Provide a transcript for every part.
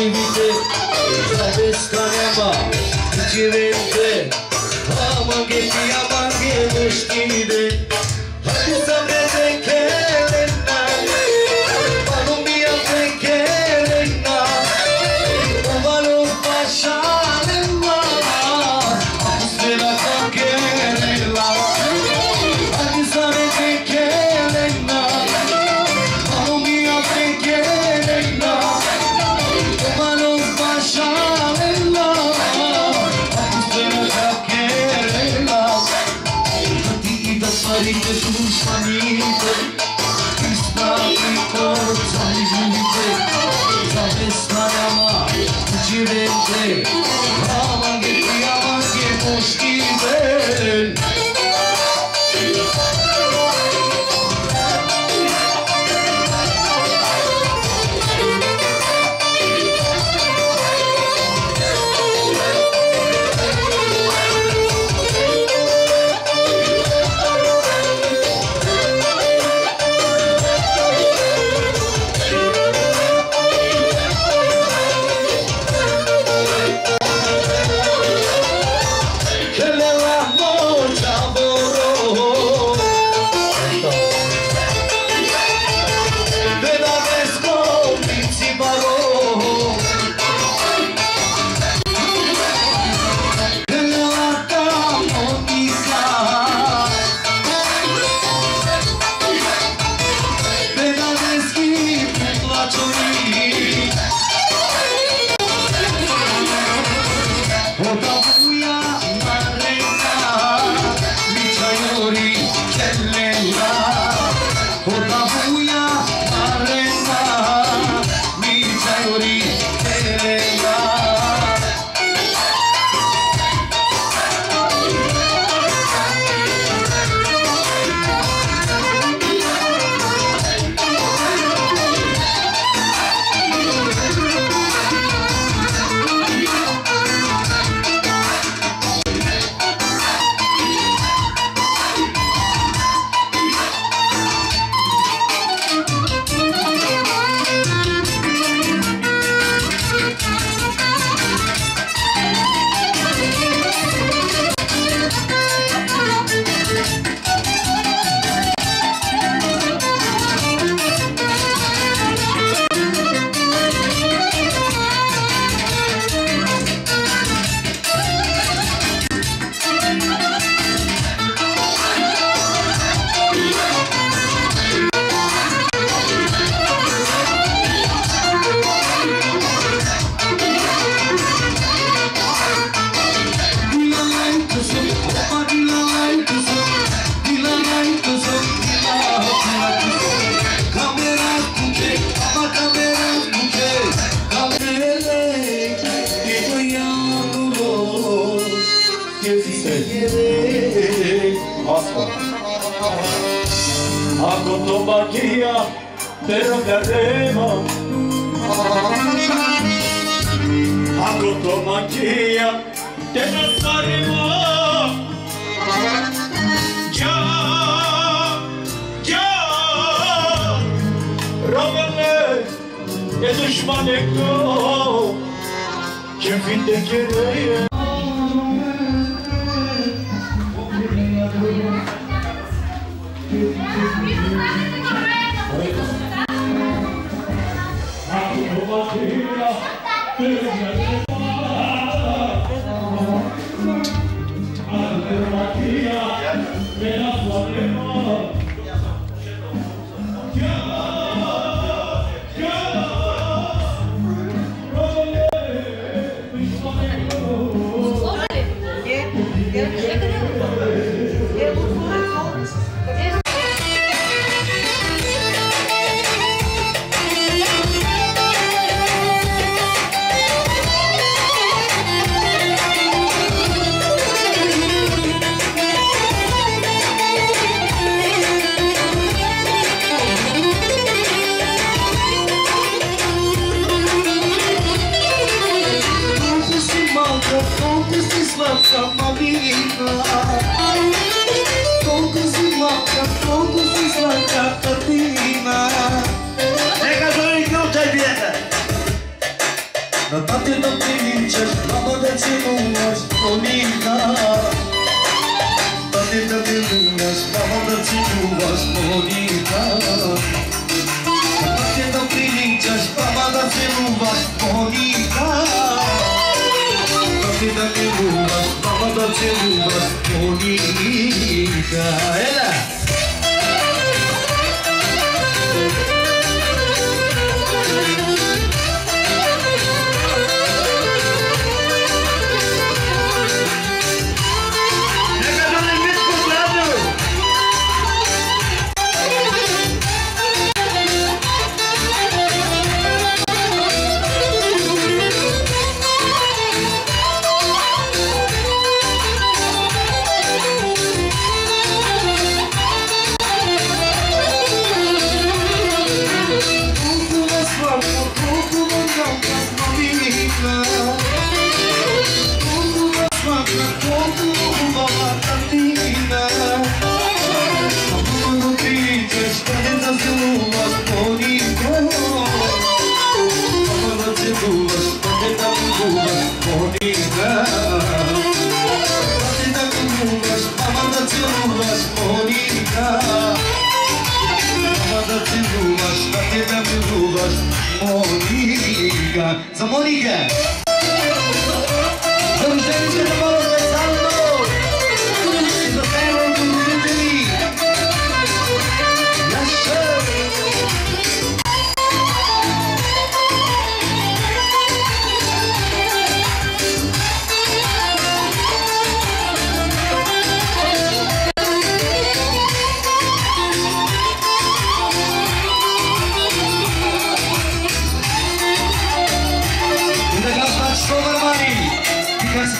një vite Sa veç ka një ma Që vente Pa më gëti, a më gëti, më shkide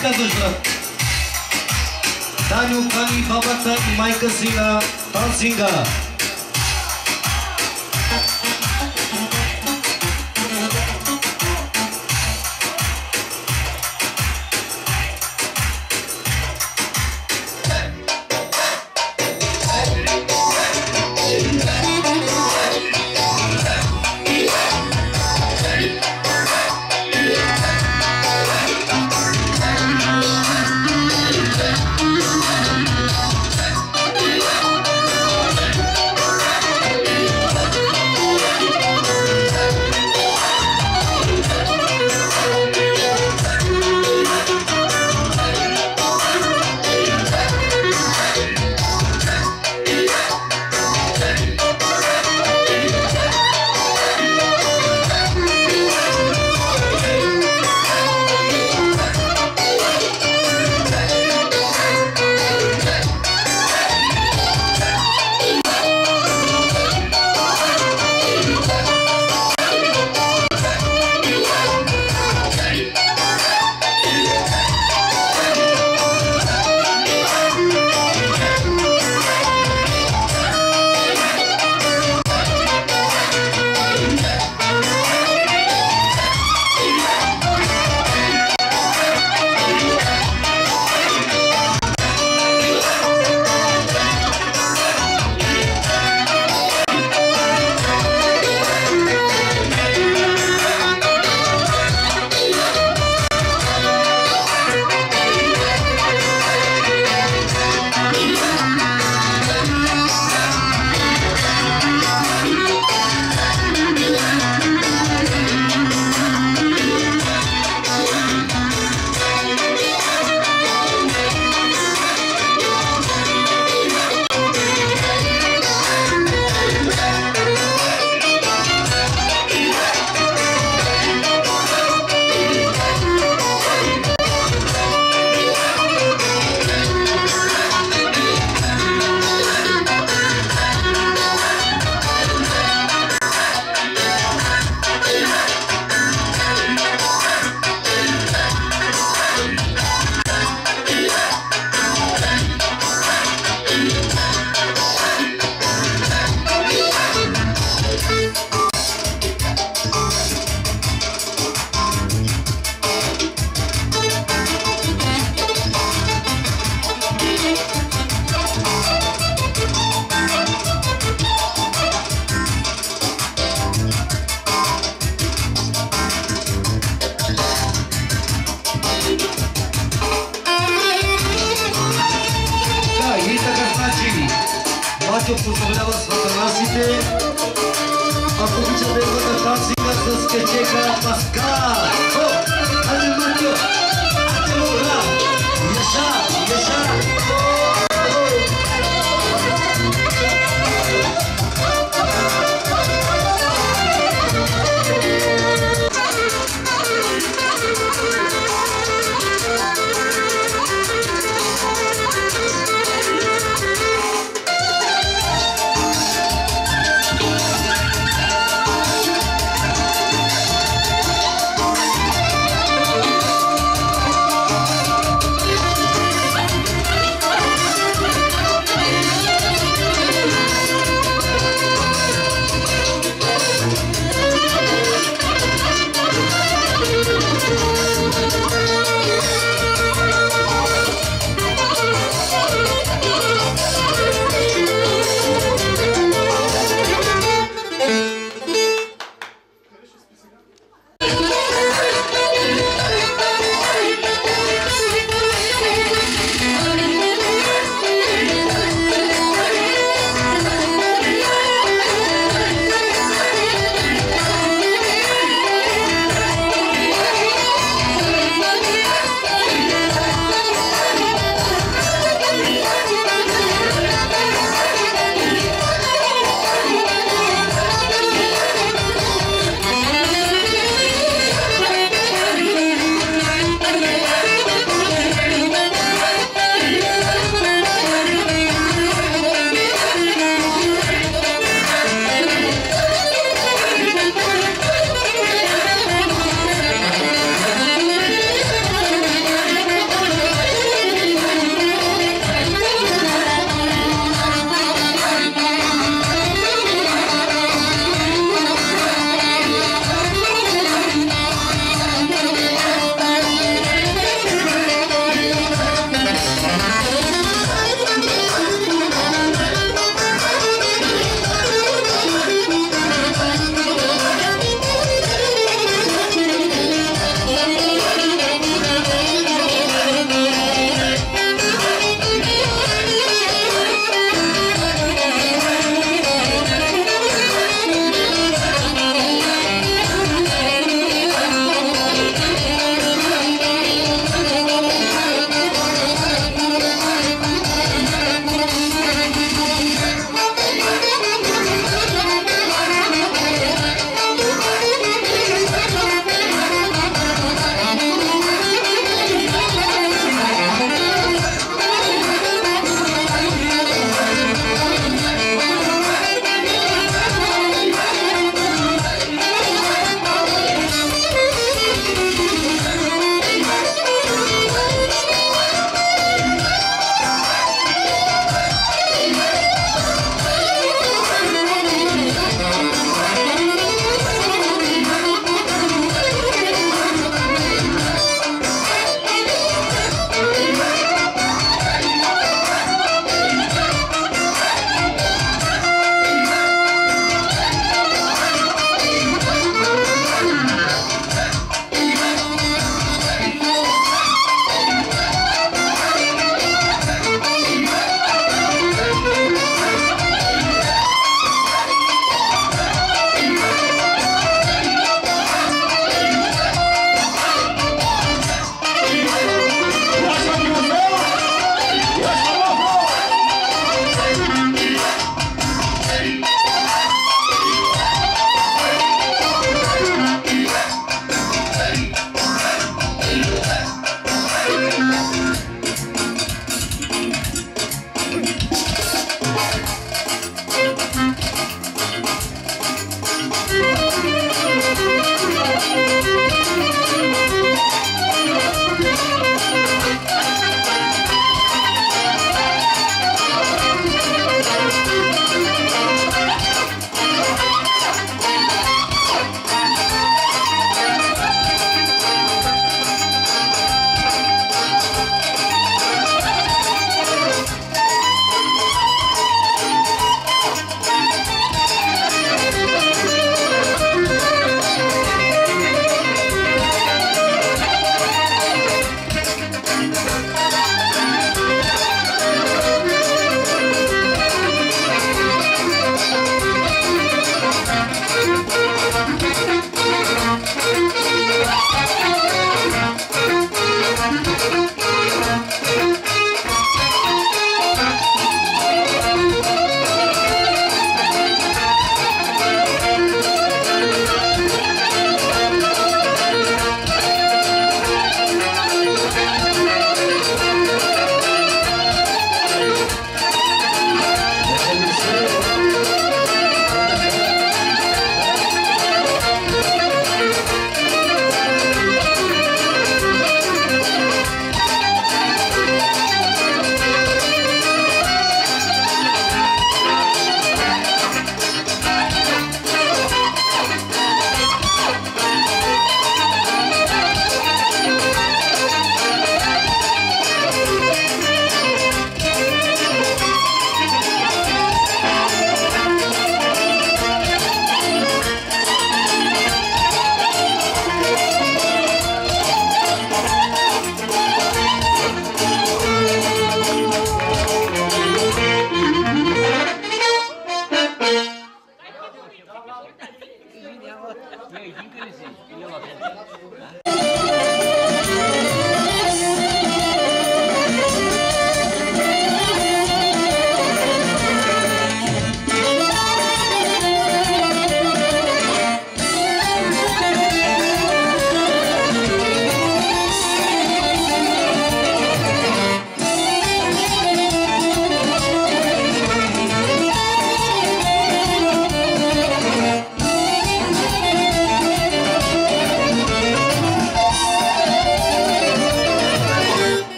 Ти как се казваш, брат? Таню кани бабата и майка си на танцинга.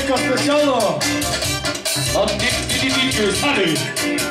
Francesco Speciolo of Nick Diddy Features, honey.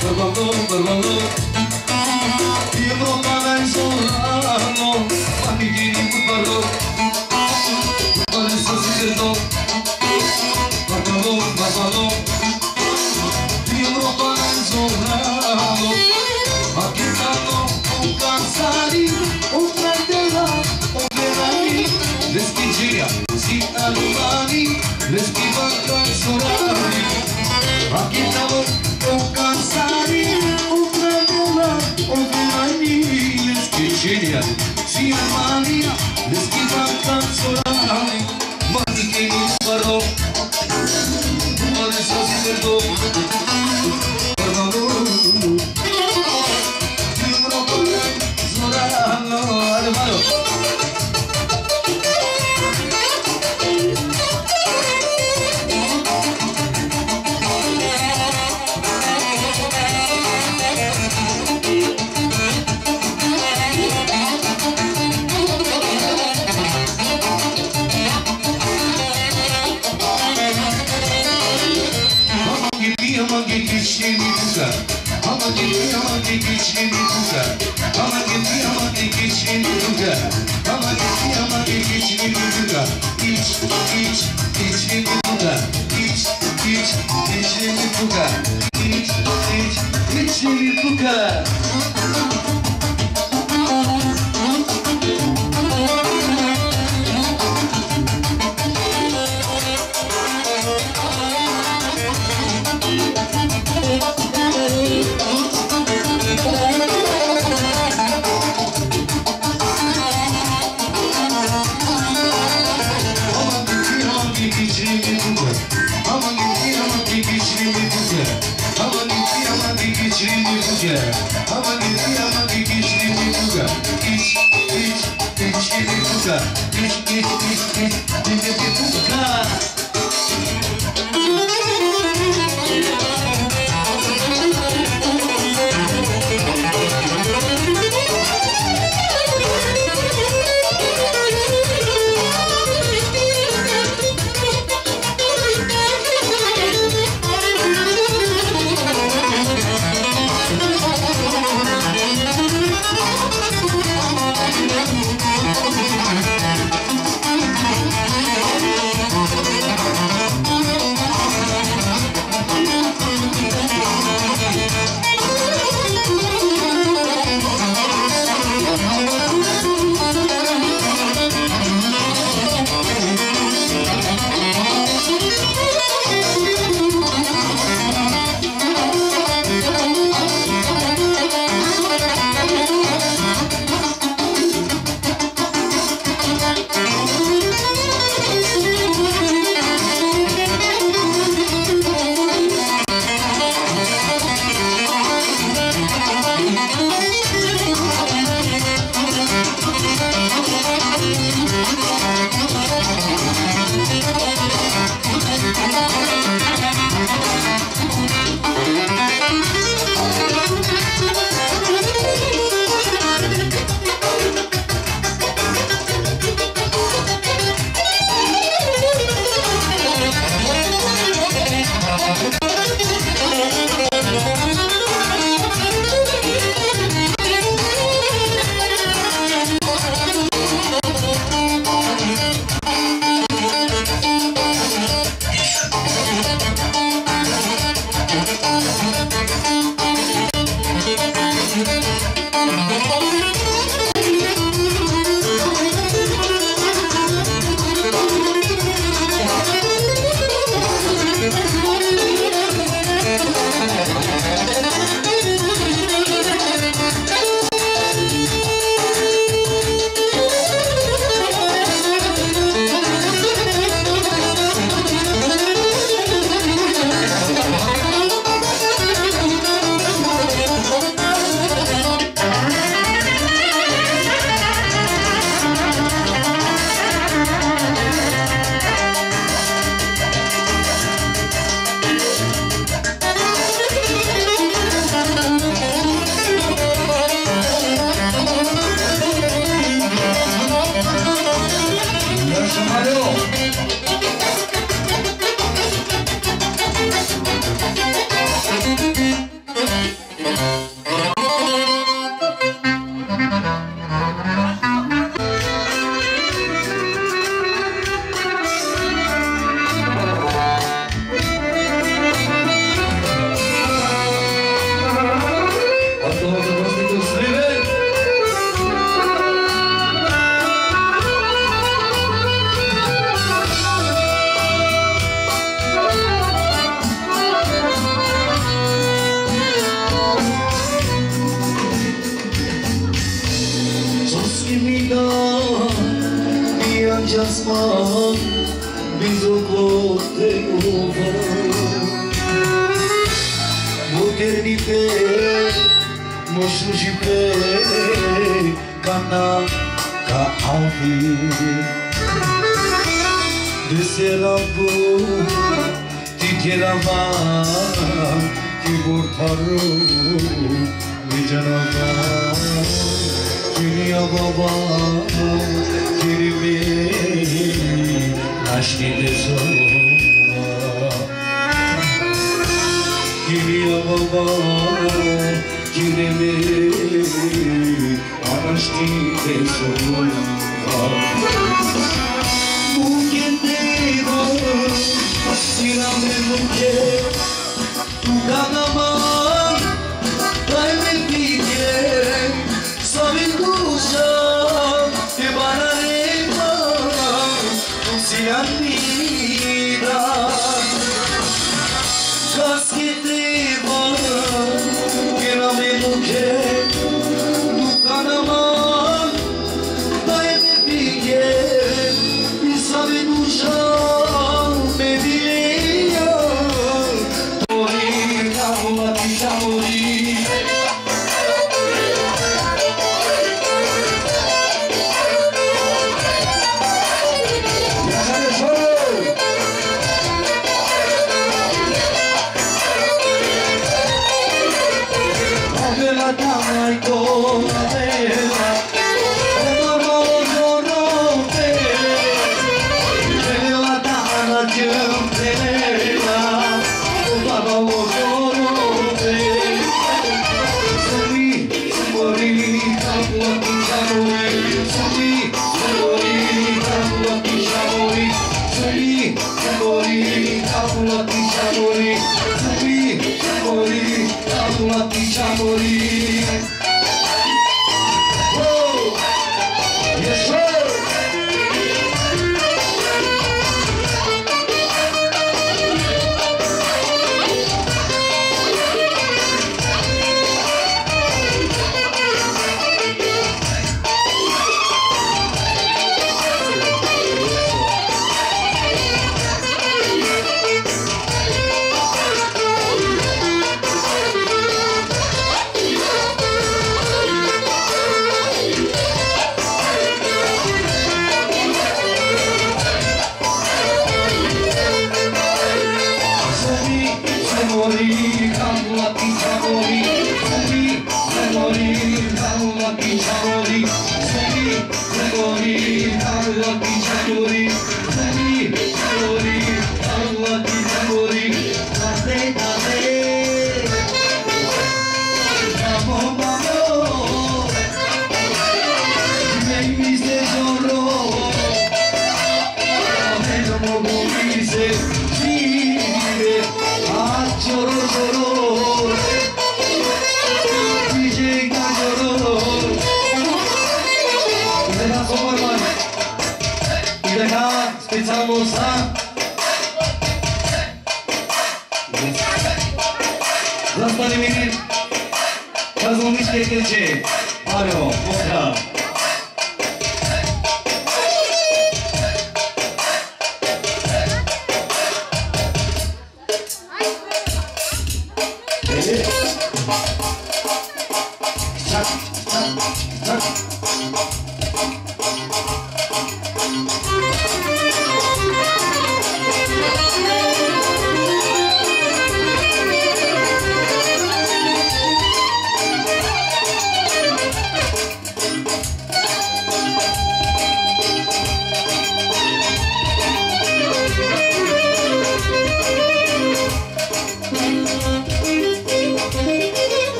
Pırmalı pırmalı Yıvroma ben zorano Mahigini kuparı Kuparı sası girdim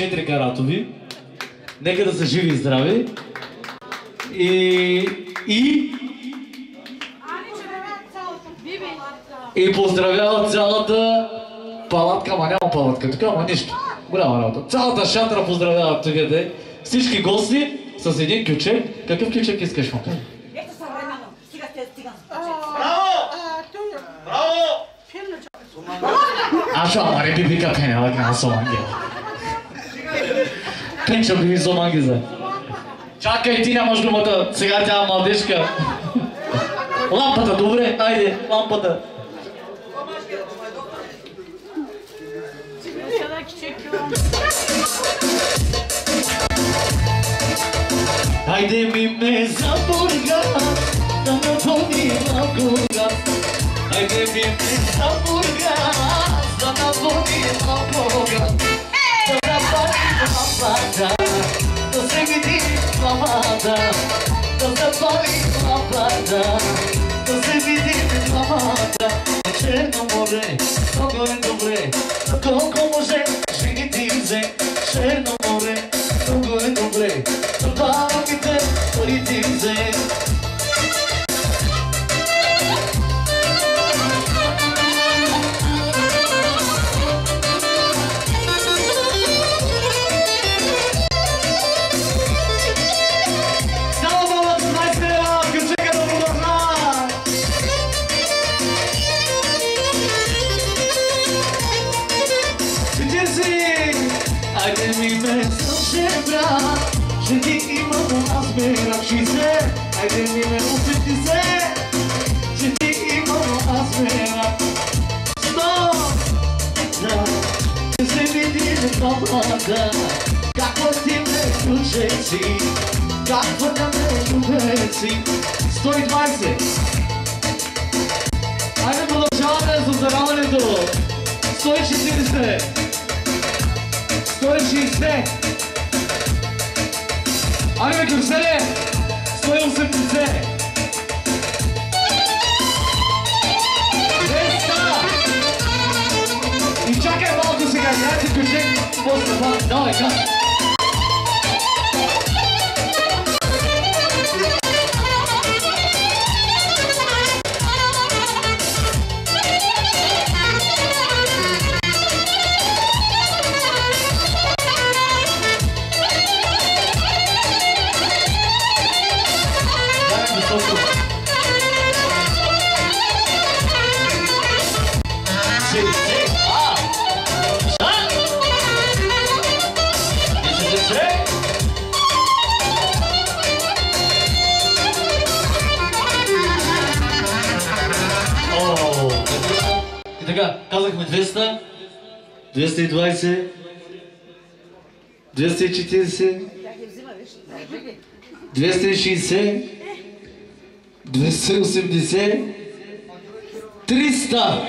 24 каратови. Нека да са живи и здрави. И, и, и поздравяват цялата палатка, ама няма палатка, тук, ама нищо. Голяма работа. Цялата шатра поздравяват тук, де. Всички гости с един кючек. Какъв кючек искаш, мама? Ето съвременно. Сега сте стиган. Аз ще амаре би бика пене, ала kana somangi. Пенчо би somangi за. Чакай, ти нямаш думата. Сега тя е младежка. Лампата, добре, айде, лампата. Айде ми ме забурга, да напомни малкога. Айде ми ме забурга, да напомни малкога. pada Tersing ini selamada Tersepai selamada Tersing ini selamada Ache namore Kogo in dobre Kogo mo zen Singi di любовата, какво ти ме ключеци, какво да ме любеци. 120! Айде продължаваме с озараването. 140. 160. Айде ме курселе. 180. The no, I 220, 240, 260, 280, 300.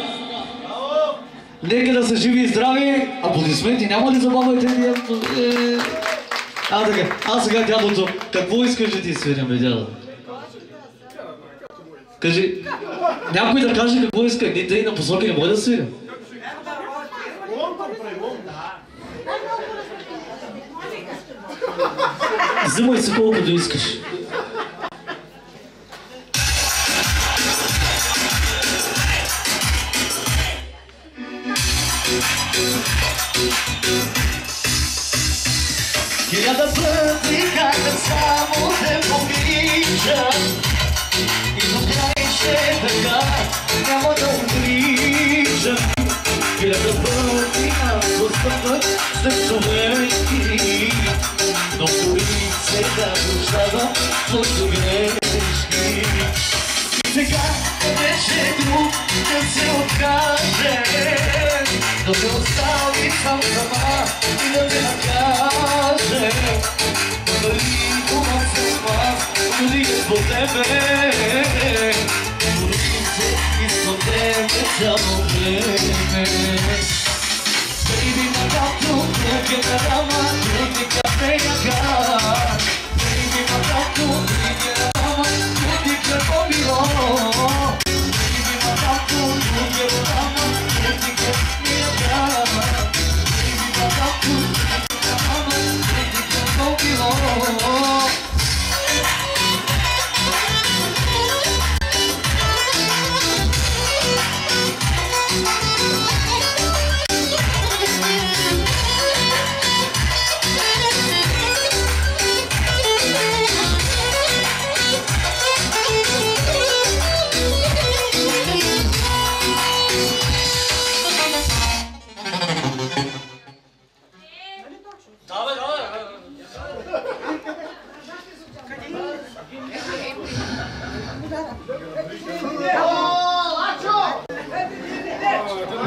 Нека да са живи и здрави. Аплодисменти, няма ли забавайте ни? Е, А, така. А сега дядото, какво искаш да ти свирим, бе, дядо? Кажи, някой да каже какво иска, ние тъй на посоки не може да свирим. Взимай си колкото искаш. Хиляда пъти как само те обичам И до край ще така няма да отричам Хиляда пъти аз отстъпвах след човешки Но дори се да прощавам твоите грешки И сега вече друг да се откаже Да ме остави сам сама и да ме накаже Дали това съм аз, дори е по тебе Дори се искам тебе цяло време Baby, my doctor, look at the lava, look at the pega. Baby, my doctor, Oh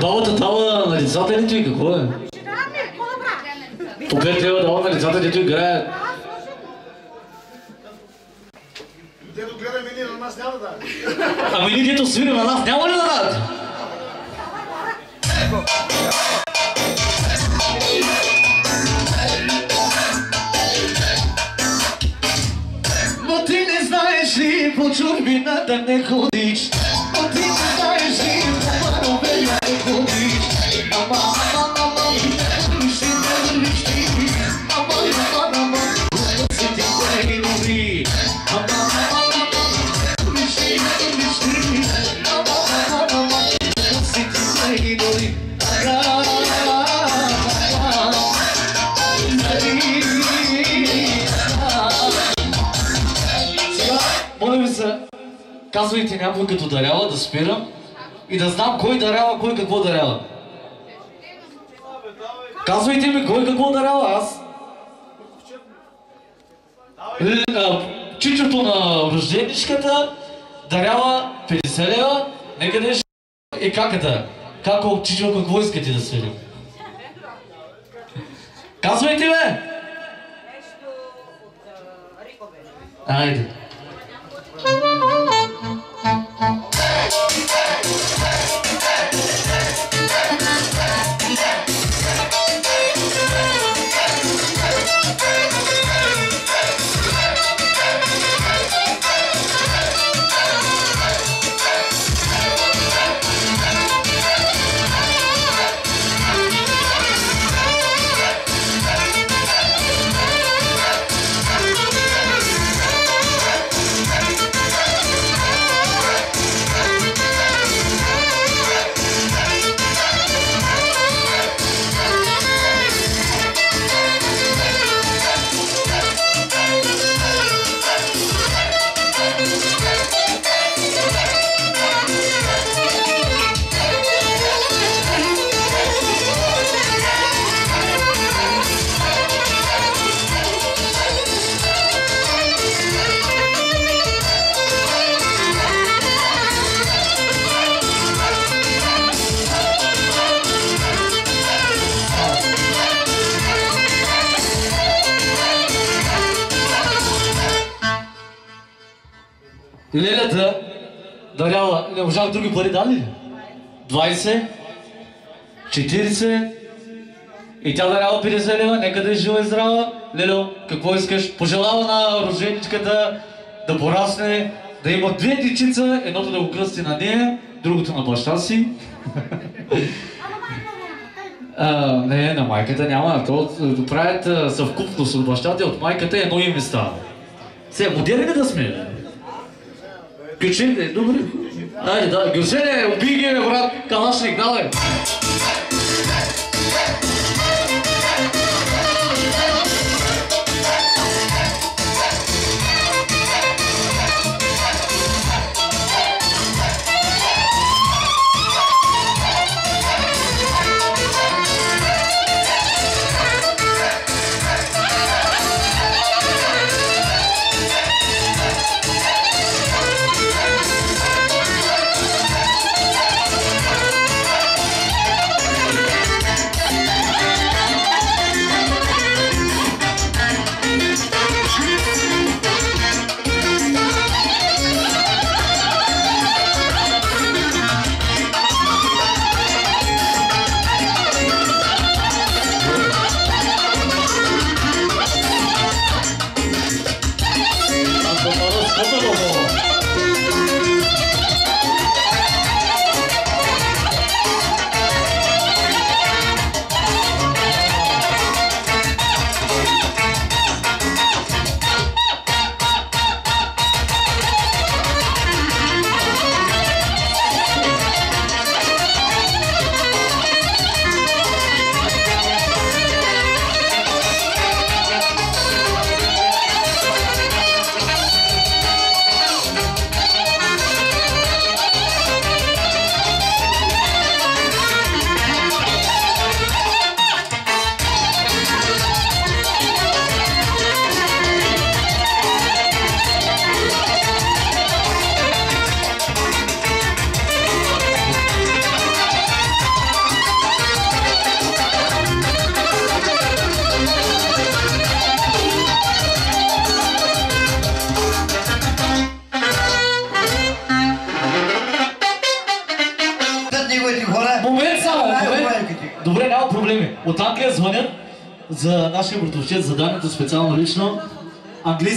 Бабата дава на децата ли ти какво е? Попе трябва да дава на децата, дето играят. Дето гледаме ние на нас няма да. Ами ние дето свирим на нас, няма ли да дадат? Но ти не знаеш ли по чужбина да не ходиш казвайте някой като дарява да спирам и да знам кой дарява, кой какво дарява. Казвайте ми кой какво дарява аз. Чичото на рожденичката дарява 50 лева, нека да е и каката. Како, Чичо, какво искате да свирим? Казвайте, бе! Айде. Лелята дарява, не можах други пари дали ли? 20, 40 и тя дарява 50 лева, нека да е жива и здрава. Лело, какво искаш? Пожелава на роженичката да порасне, да има две дечица, едното да го кръсти на нея, другото на баща си. А, не, на майката няма. То а, правят а, съвкупност от бащата и от майката едно име става. Сега, модерни да сме. Ключите, добре. Айде, да. Гюсене, убий ги, бе, брат. Калашник, давай.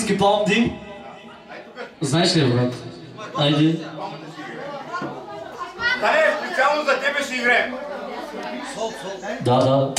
Английски паунди. Знаеш ли, брат? Айде. Тане, специално за тебе ще играем. Да, да.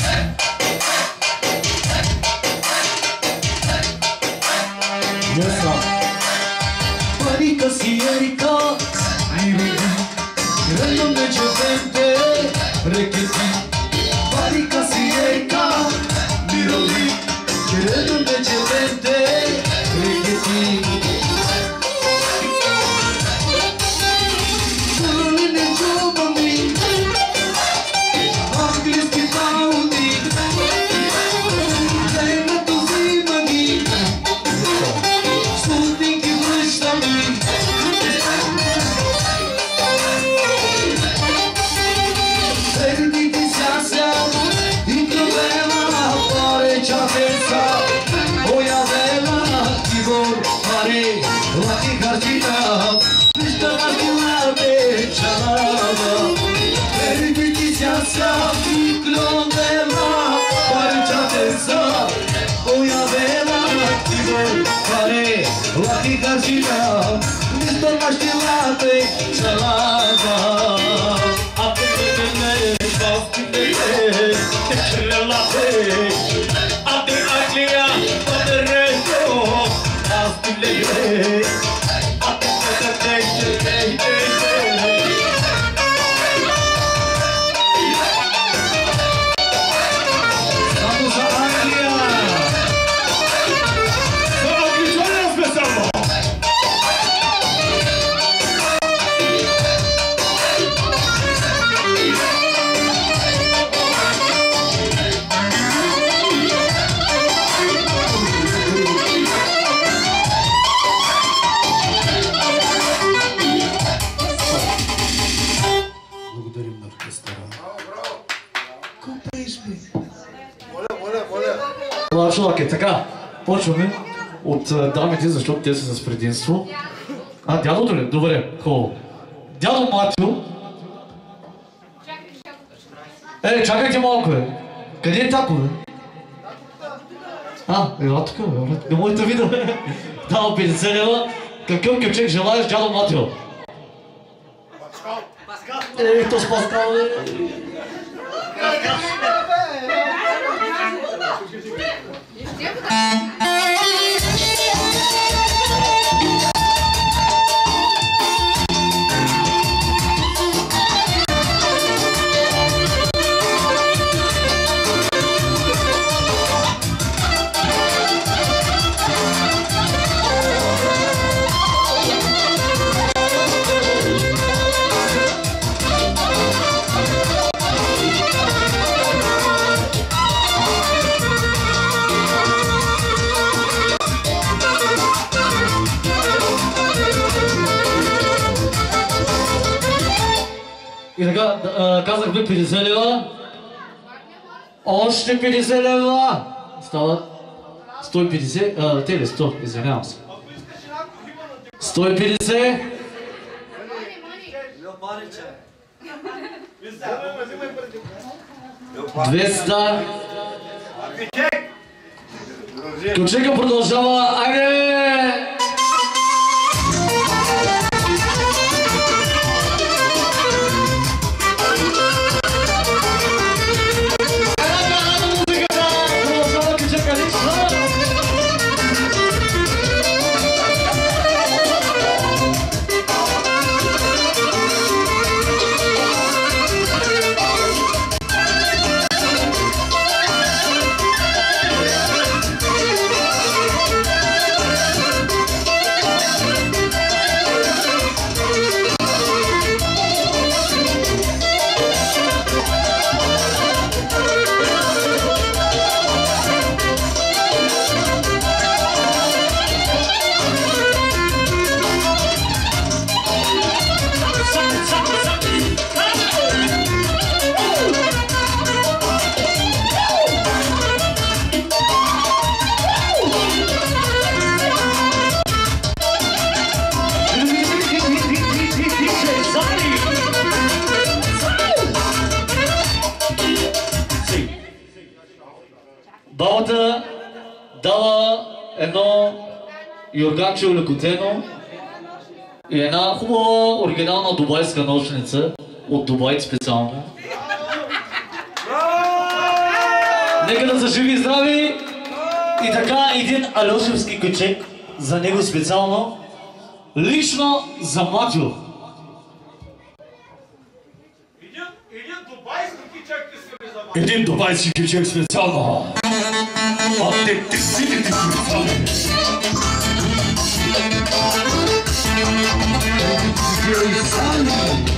Предимство. А, дядото ли? Добре, хубаво. Дядо Матио. Е, чакайте малко, бе. Къде е тако, бе? А, ела тук, бе. Не може да видя. Давам 50 лева. Какъв кючек желаеш, дядо Матио? Е, то с Паскал, бе. И а, казахме 50 лева. Още 50 лева. Стават 150, а, те ли 100, извинявам се. 150. Двеста. Ключека продължава. Айде! Юрганче улекотено и една хубава оригинална дубайска нощница от Дубай специално. Нека да са живи и здрави! И така един Алешевски кючек за него специално, лично за Матио. Един дубайски кючек специално. А те ти си ти специално? Jerry Seinfeld.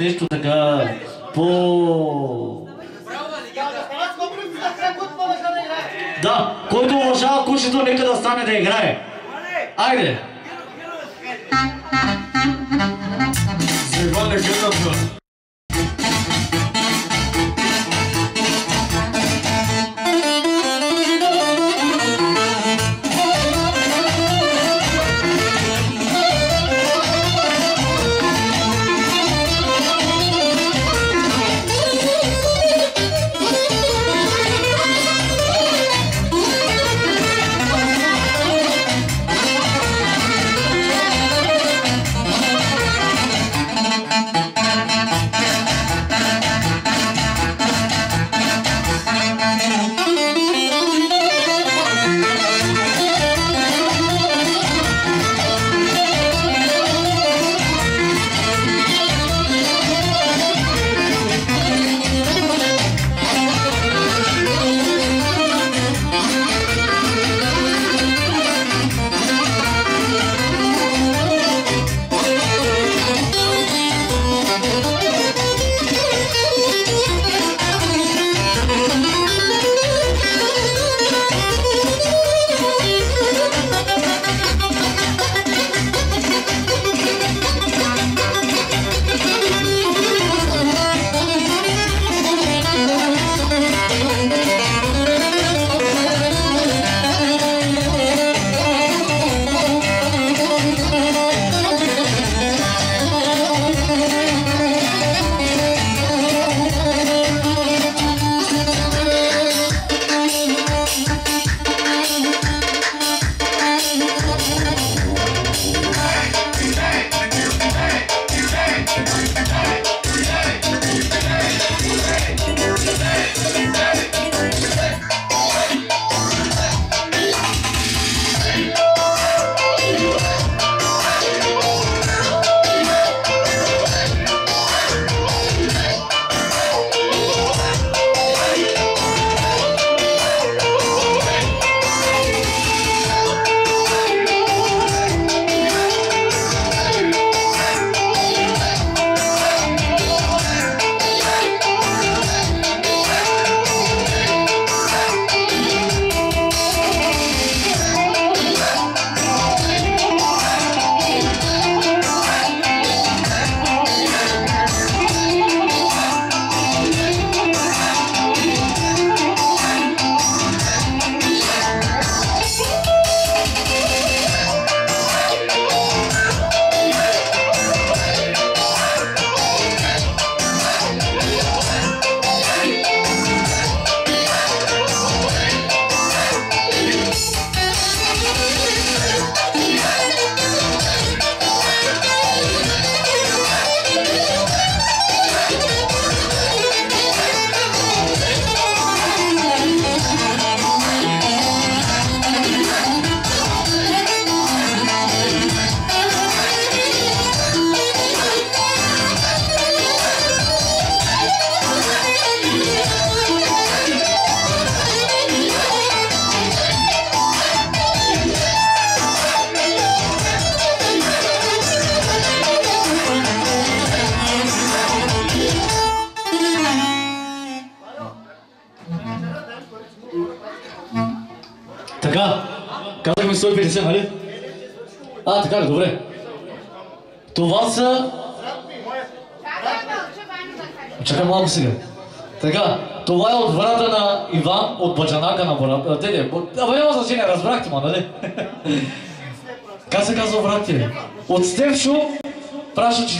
нещо така по... Да, който уважава кучето, нека да стане да играе. Айде! Звива легендата!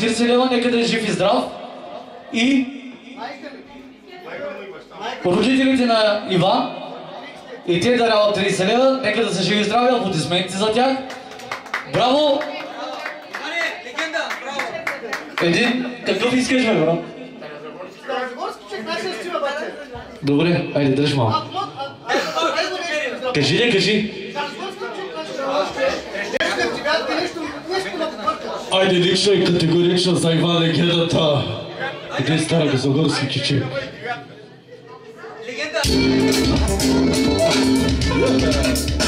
40 лева, нека да е жив и здрав. И родителите на Иван и те даряват 30 лева, нека да са живи и здрави, аплодисменти за тях. Браво! Един, какъв искаш, бе, брат? Добре, айде, дръж малко. Кажи ли, кажи. Старозагорски човек, нашия Нещо ти бяхте нещо, нещо да побъркаш. Айде лично и категорично за Иван легендата. Къде е стара Газогорски чичи? На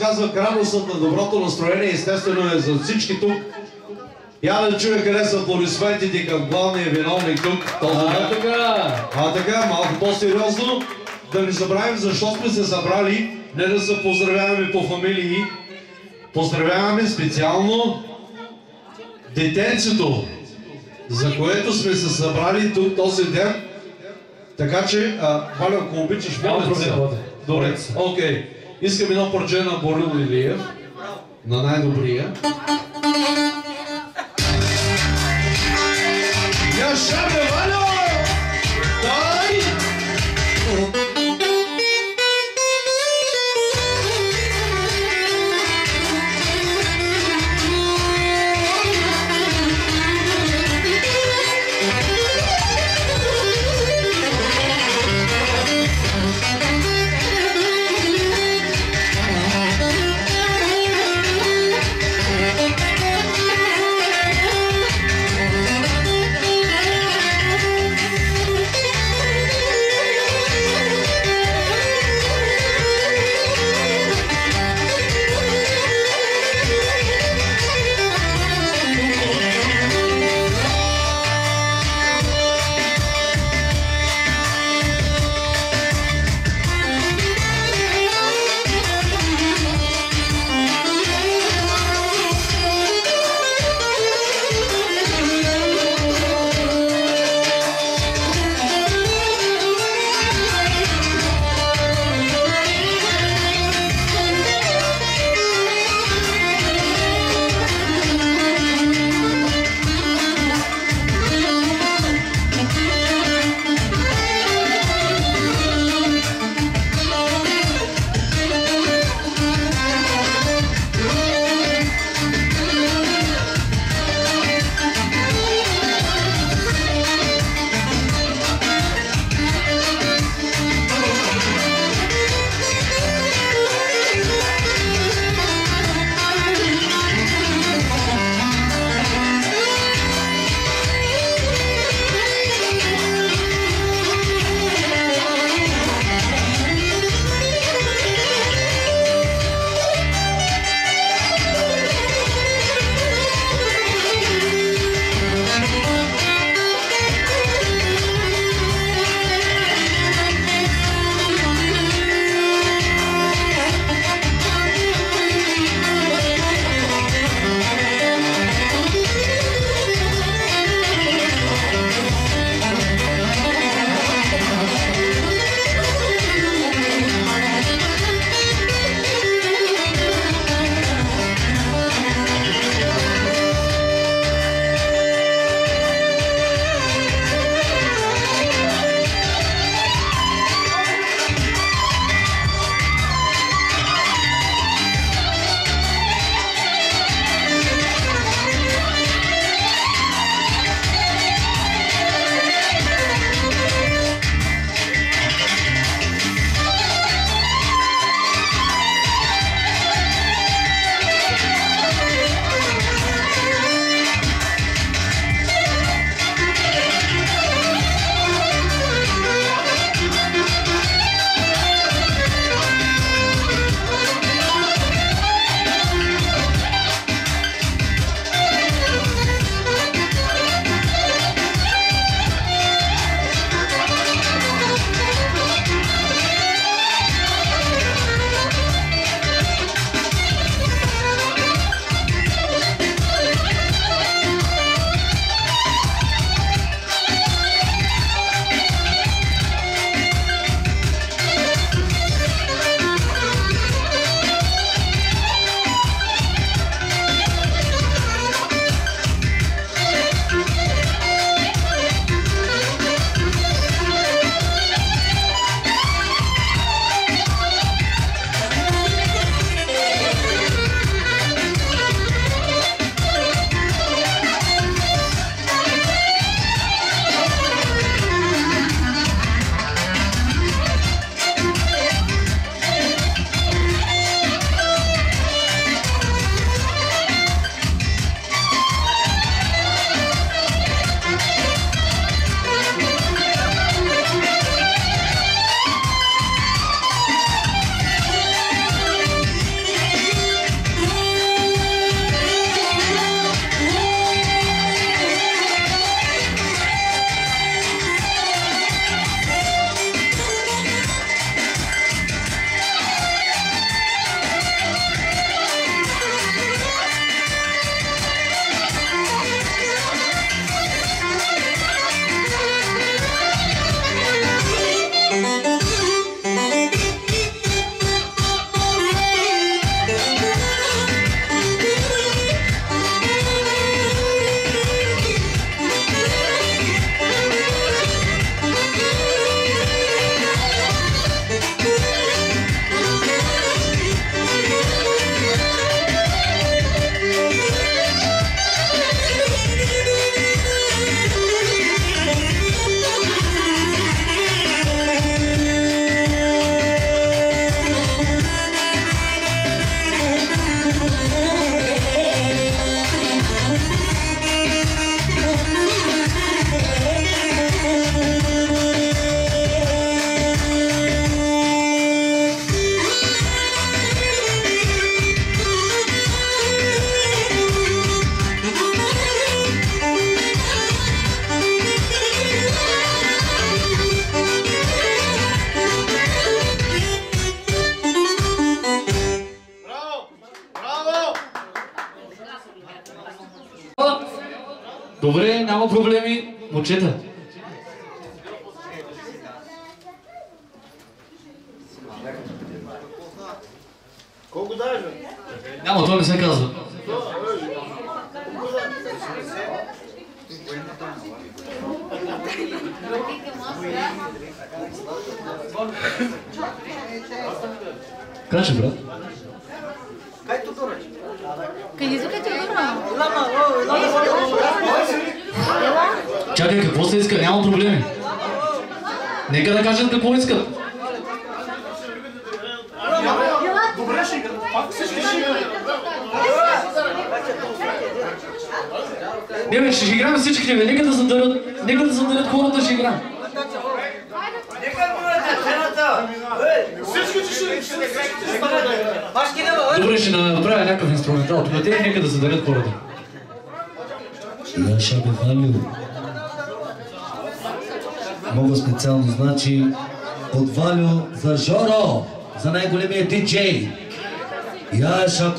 подсказва радостът на доброто настроение, естествено е за всички тук. Я да чуя къде са аплодисментите към главния виновник тук. А, така. А така, малко по-сериозно, да не забравим защо сме се събрали, не да се поздравяваме по фамилии. Поздравяваме специално детенцето, за което сме се събрали тук този ден. Така че, Валя, ако обичаш, моля се. Добре, окей. Искам едно парче на Борил Илиев, на най-добрия.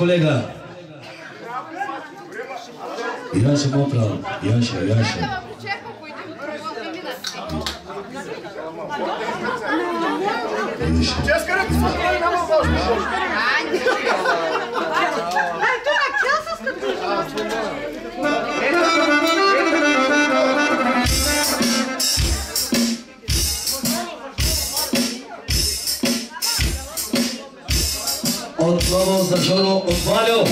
kolega. Janša moj pravo. Janša, Janša. Janša. Слово за Жору Отвалю.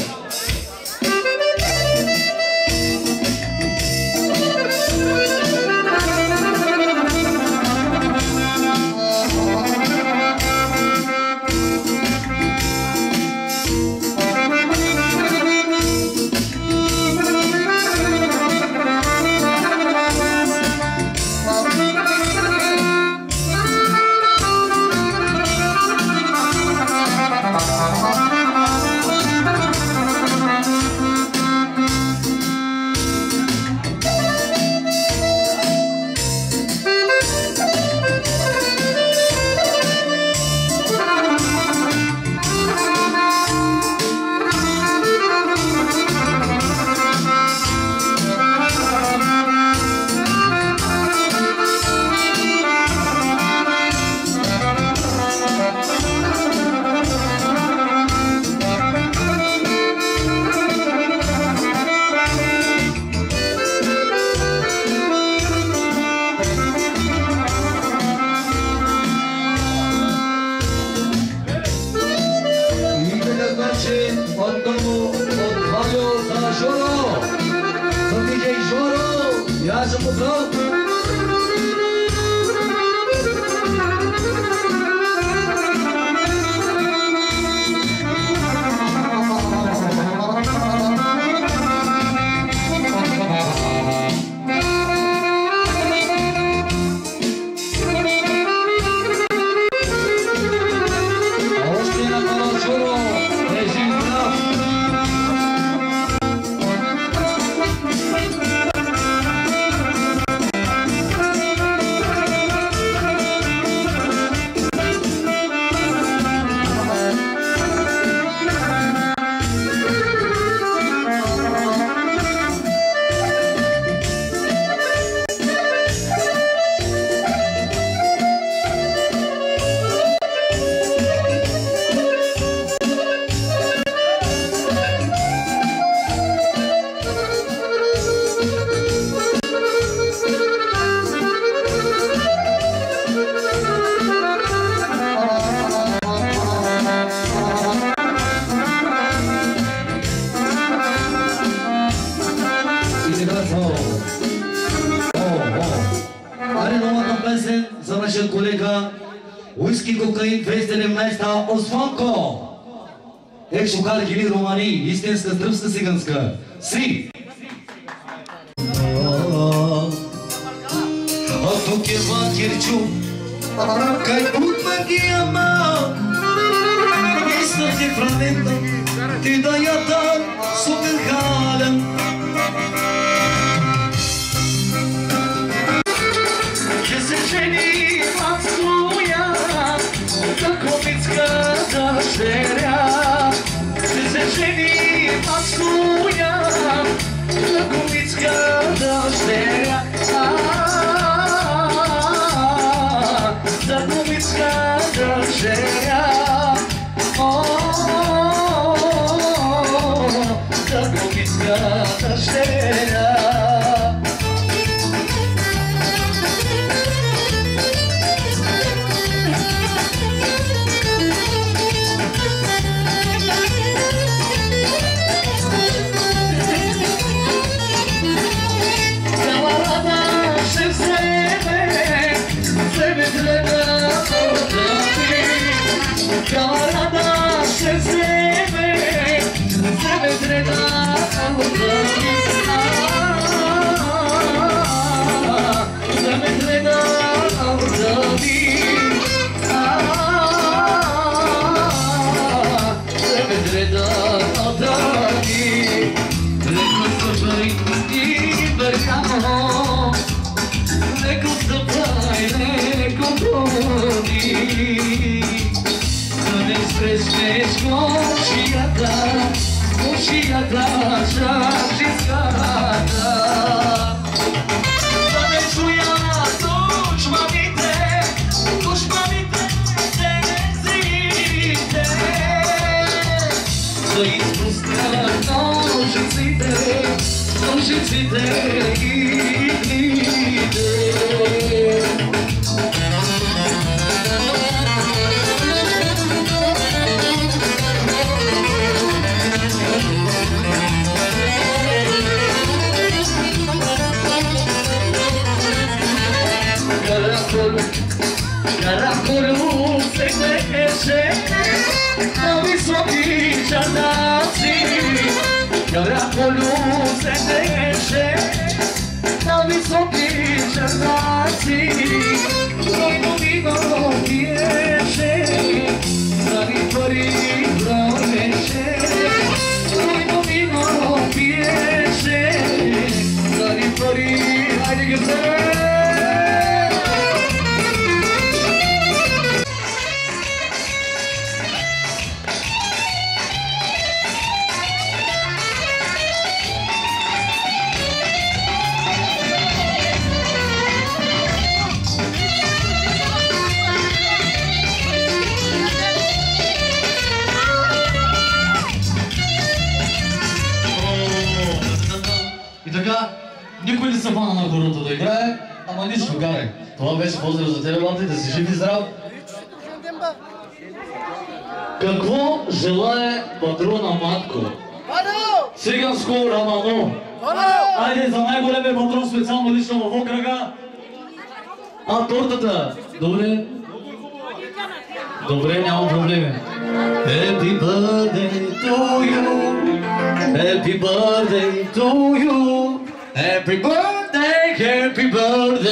Birthday to you. Happy birthday, happy birthday.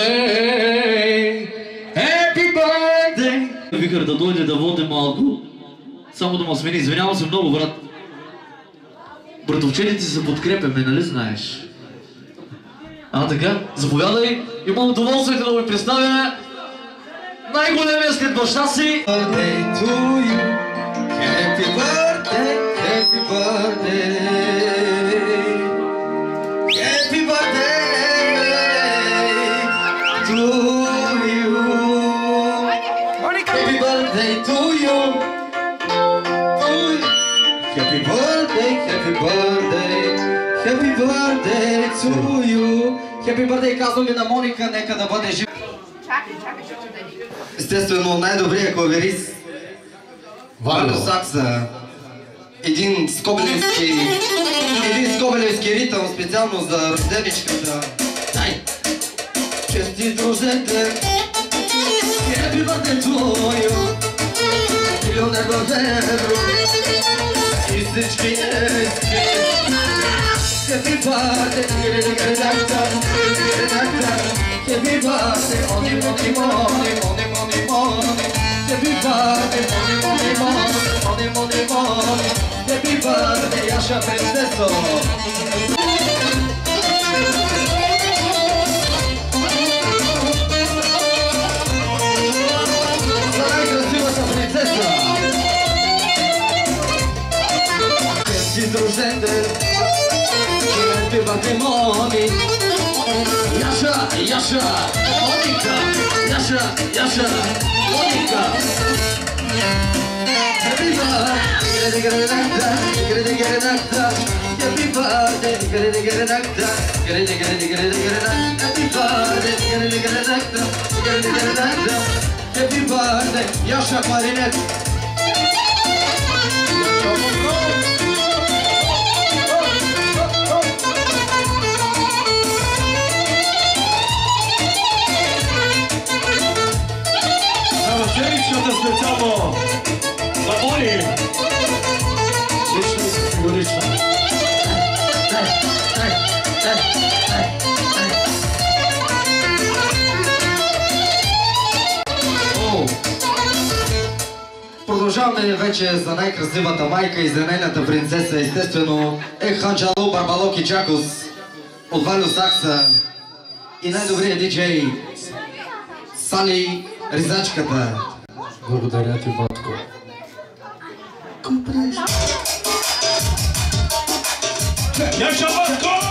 Happy birthday. Викар да дойде да води малко. Само да му смени. Извинявам се много, брат. Братовчетите се подкрепяме, нали знаеш? А така, заповядай. Имам удоволствието да ви представя най-големия след баща си. Birthday to you. To you. Happy birthday казваме на Моника, нека да бъде жив. Естествено, най-добрият клаверист Валю Сакса. Един скобелевски, един скобелевски ритъм специално за рожденичката. Дай! Честит рожден Happy birthday to you Милионер бъдебро И всички ески Happy birthday, dear director, dear director. Happy birthday, money, money, money, money, money, money. Happy birthday, money, money, money, money, money, money. Happy birthday, Asha Princess. özledim onu Yaşa, yaşa, Monika Yaşa, yaşa, Monika Happy birthday, geride geri nakta Happy birthday, geride geri nakta Geride geride geride geri nakta Happy birthday, geride geri nakta Geride geri nakta Happy birthday, yaşa Marinet За Боли. Лично и категорично. О! Продължаваме вече за най-красивата майка и за нейната принцеса, естествено е Ханчало Барбалок и Чакос от Валио Сакса и най-добрият диджей Сали Ризачката. Благодаря ти, батко. Яша Батко!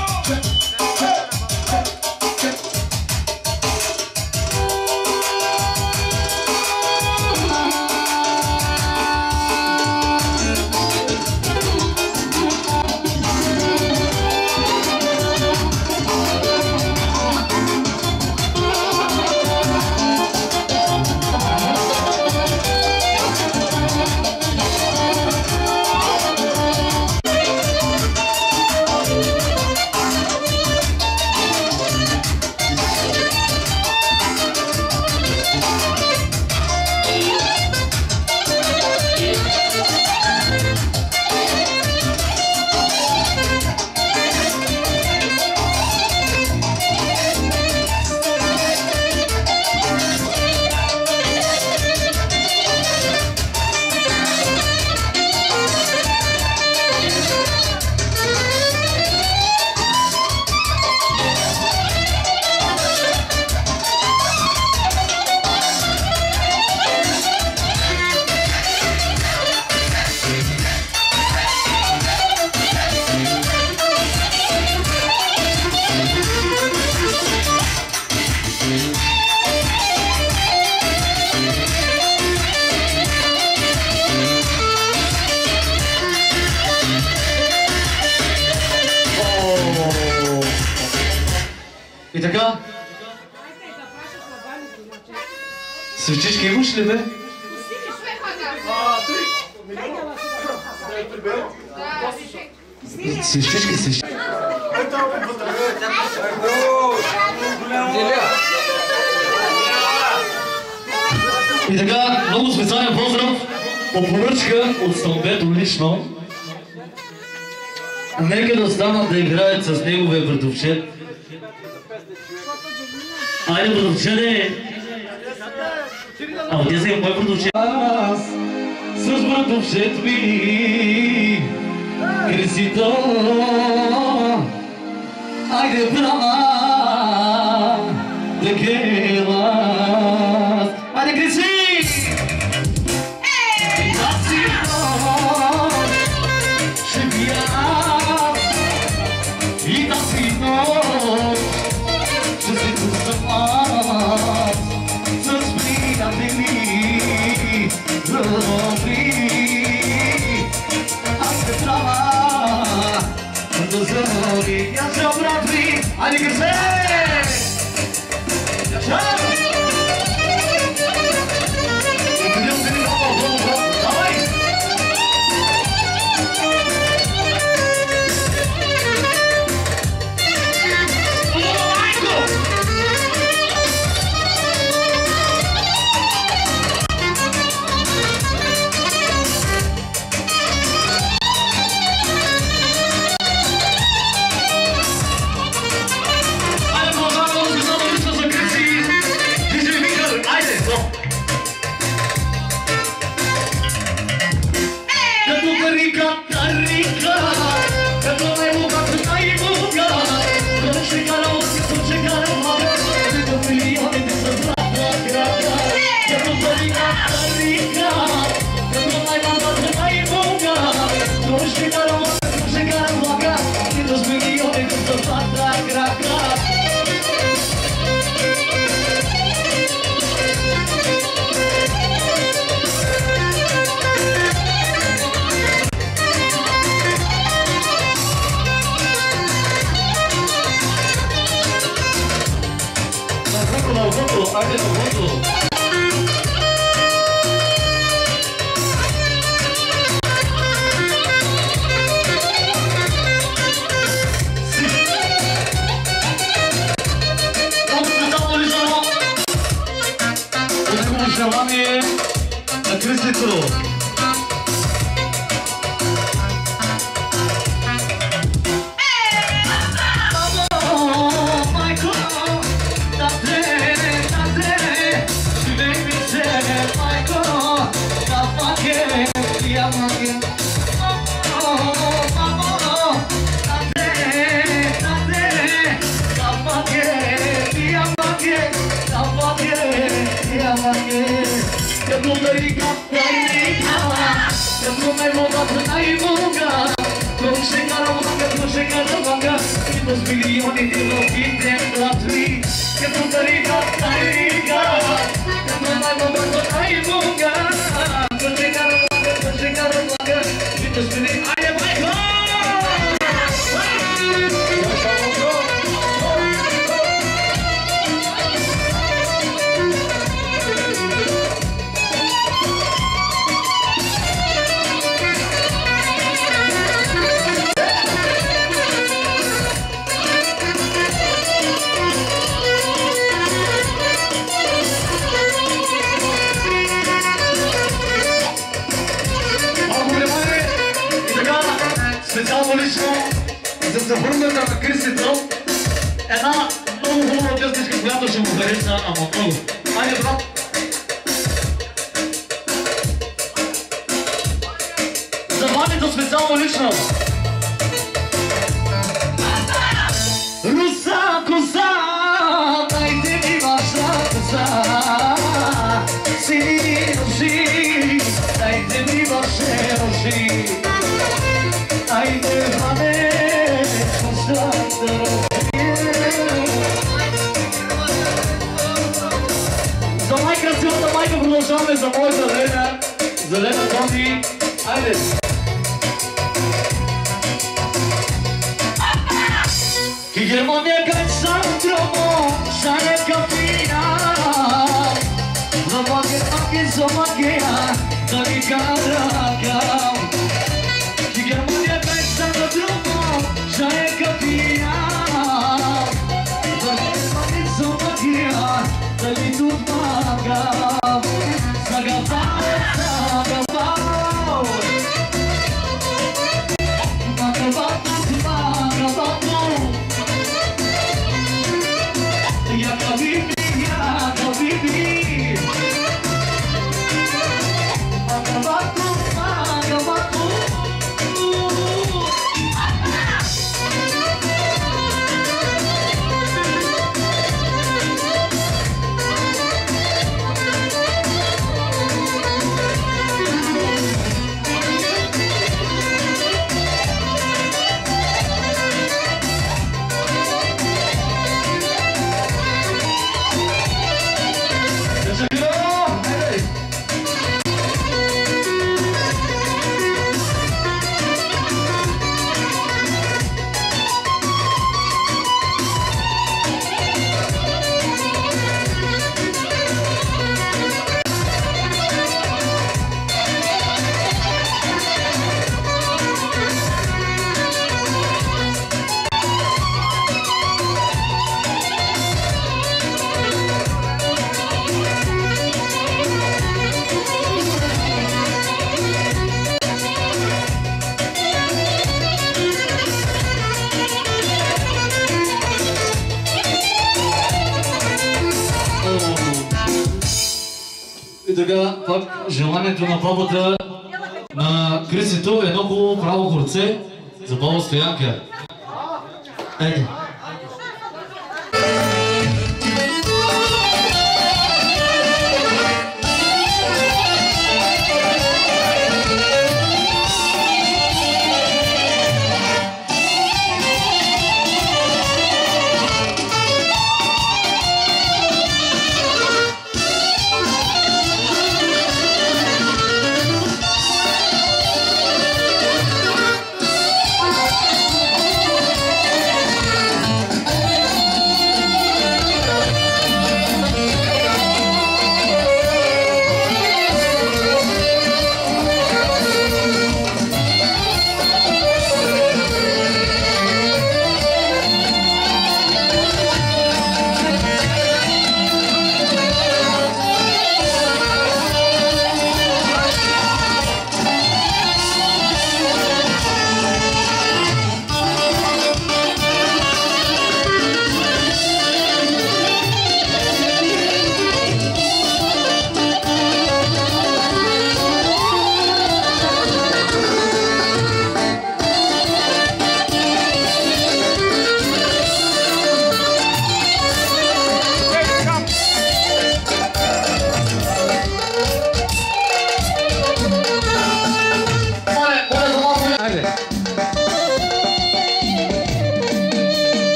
С неговия братовчет. Айде, братовчене! Ама те са и мой братовчет. Аз с братовчет ми кресито Айде, брама, Vai, vai, vai.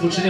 включили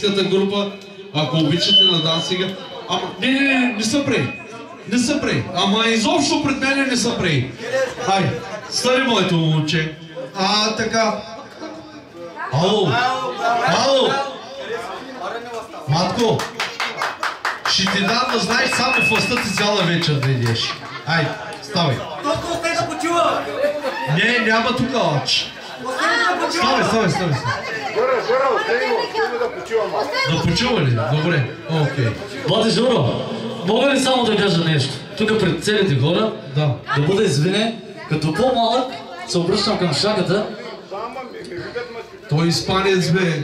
скобелиската група. Ако обичате на дансига. Ама не, не, не, не, са прей. Не са прей. Ама изобщо пред мене не са прей. Айде. Стани моето момче. А, така. Ало. Ало. Матко. Ще ти дам да знаеш само фъста ти цяла вечер да идеш. Ай, ставай. Толкова сте да почува! Не, няма тук оч. Ставай, ставай, ставай. Горе, горе, остави го, да почивам. Да почува ли? Добре, окей. Бате Жоро, мога ли само да кажа нещо? Тук пред целите хора, Да. да бъда извинен, като по-малък се обръщам към шаката. Той изпанец бе.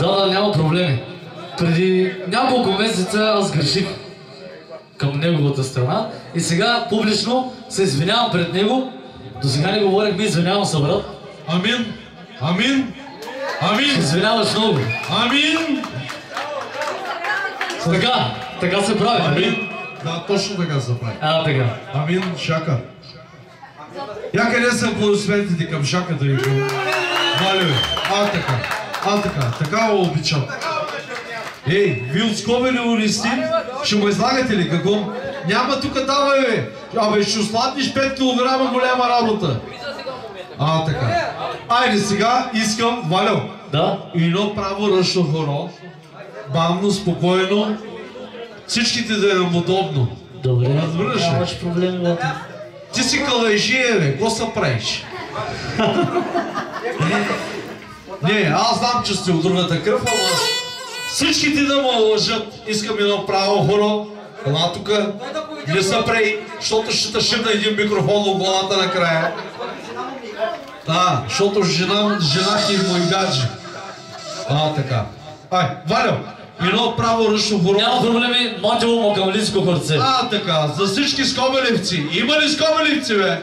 Да, да, няма проблеми. Преди няколко месеца аз греших към неговата страна и сега публично се извинявам пред него. До сега не говорихме, извинявам се, брат. Амин. Амин. Амин. извиняваш много. Амин. Така, така се прави? Амин. Да, точно така се прави. А, така. Амин, шака. Я къде са аплодисментите към шаката и към Валю? А, така. А, така. Така го обичам. Ей, ви от Скобели ли сте? Ще му излагате ли какво? Няма тук давай, бе. Абе, ще осладниш 5 кг голяма работа. А, така. Айде сега искам, Валю, Да? едно право ръчно хоро. Бавно, спокойно. Всичките да е удобно. Добре. Разбираш ли? Нямаш проблеми, брат. Ти си калежие, бе, какво се правиш? Не, аз знам, че сте от другата кръв, ама всичките да ме лъжат. Искам едно право хоро. Ела тук, не се прей, защото ще те шибна един микрофон в главата накрая. Да, защото жена, жена ти е мой гадже. А, така. Ай, Валю, едно право ръчно хоро. Няма проблеми, мотиво му към лиско хорце. А, така, за всички скобелевци. Има ли скобелевци, бе?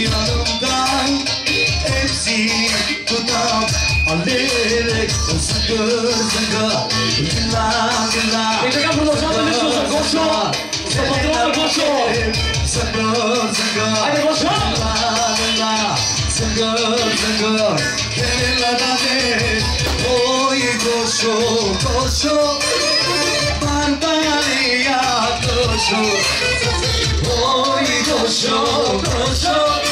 Oh, you go show, go show.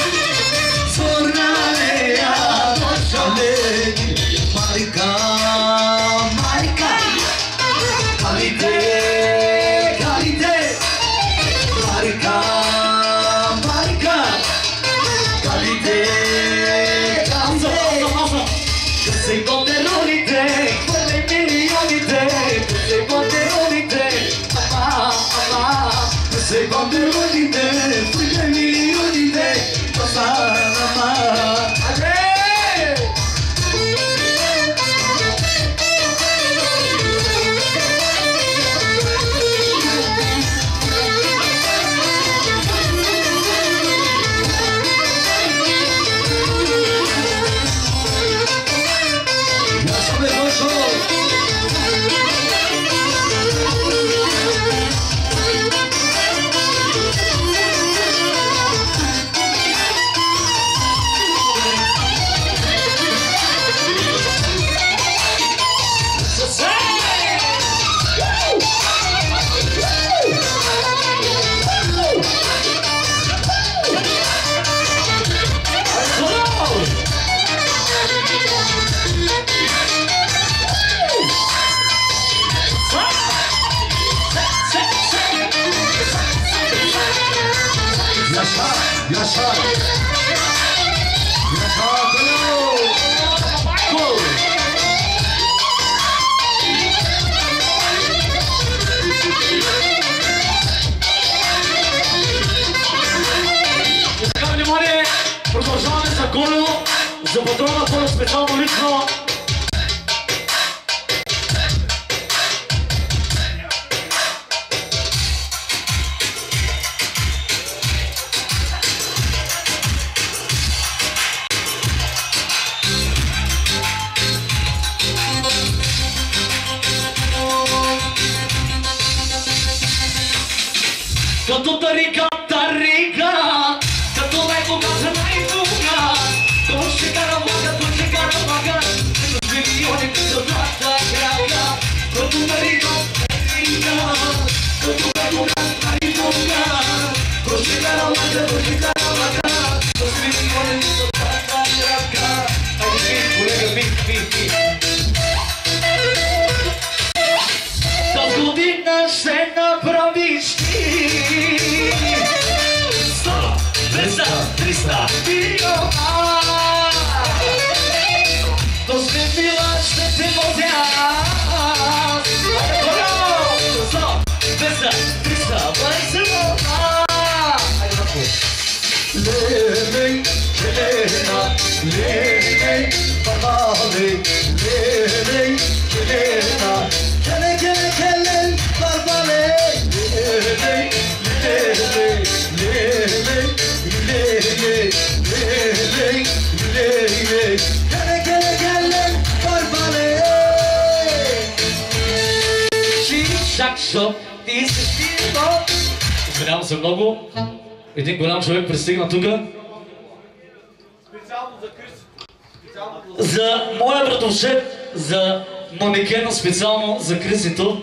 планшет за манекена специално за кризито.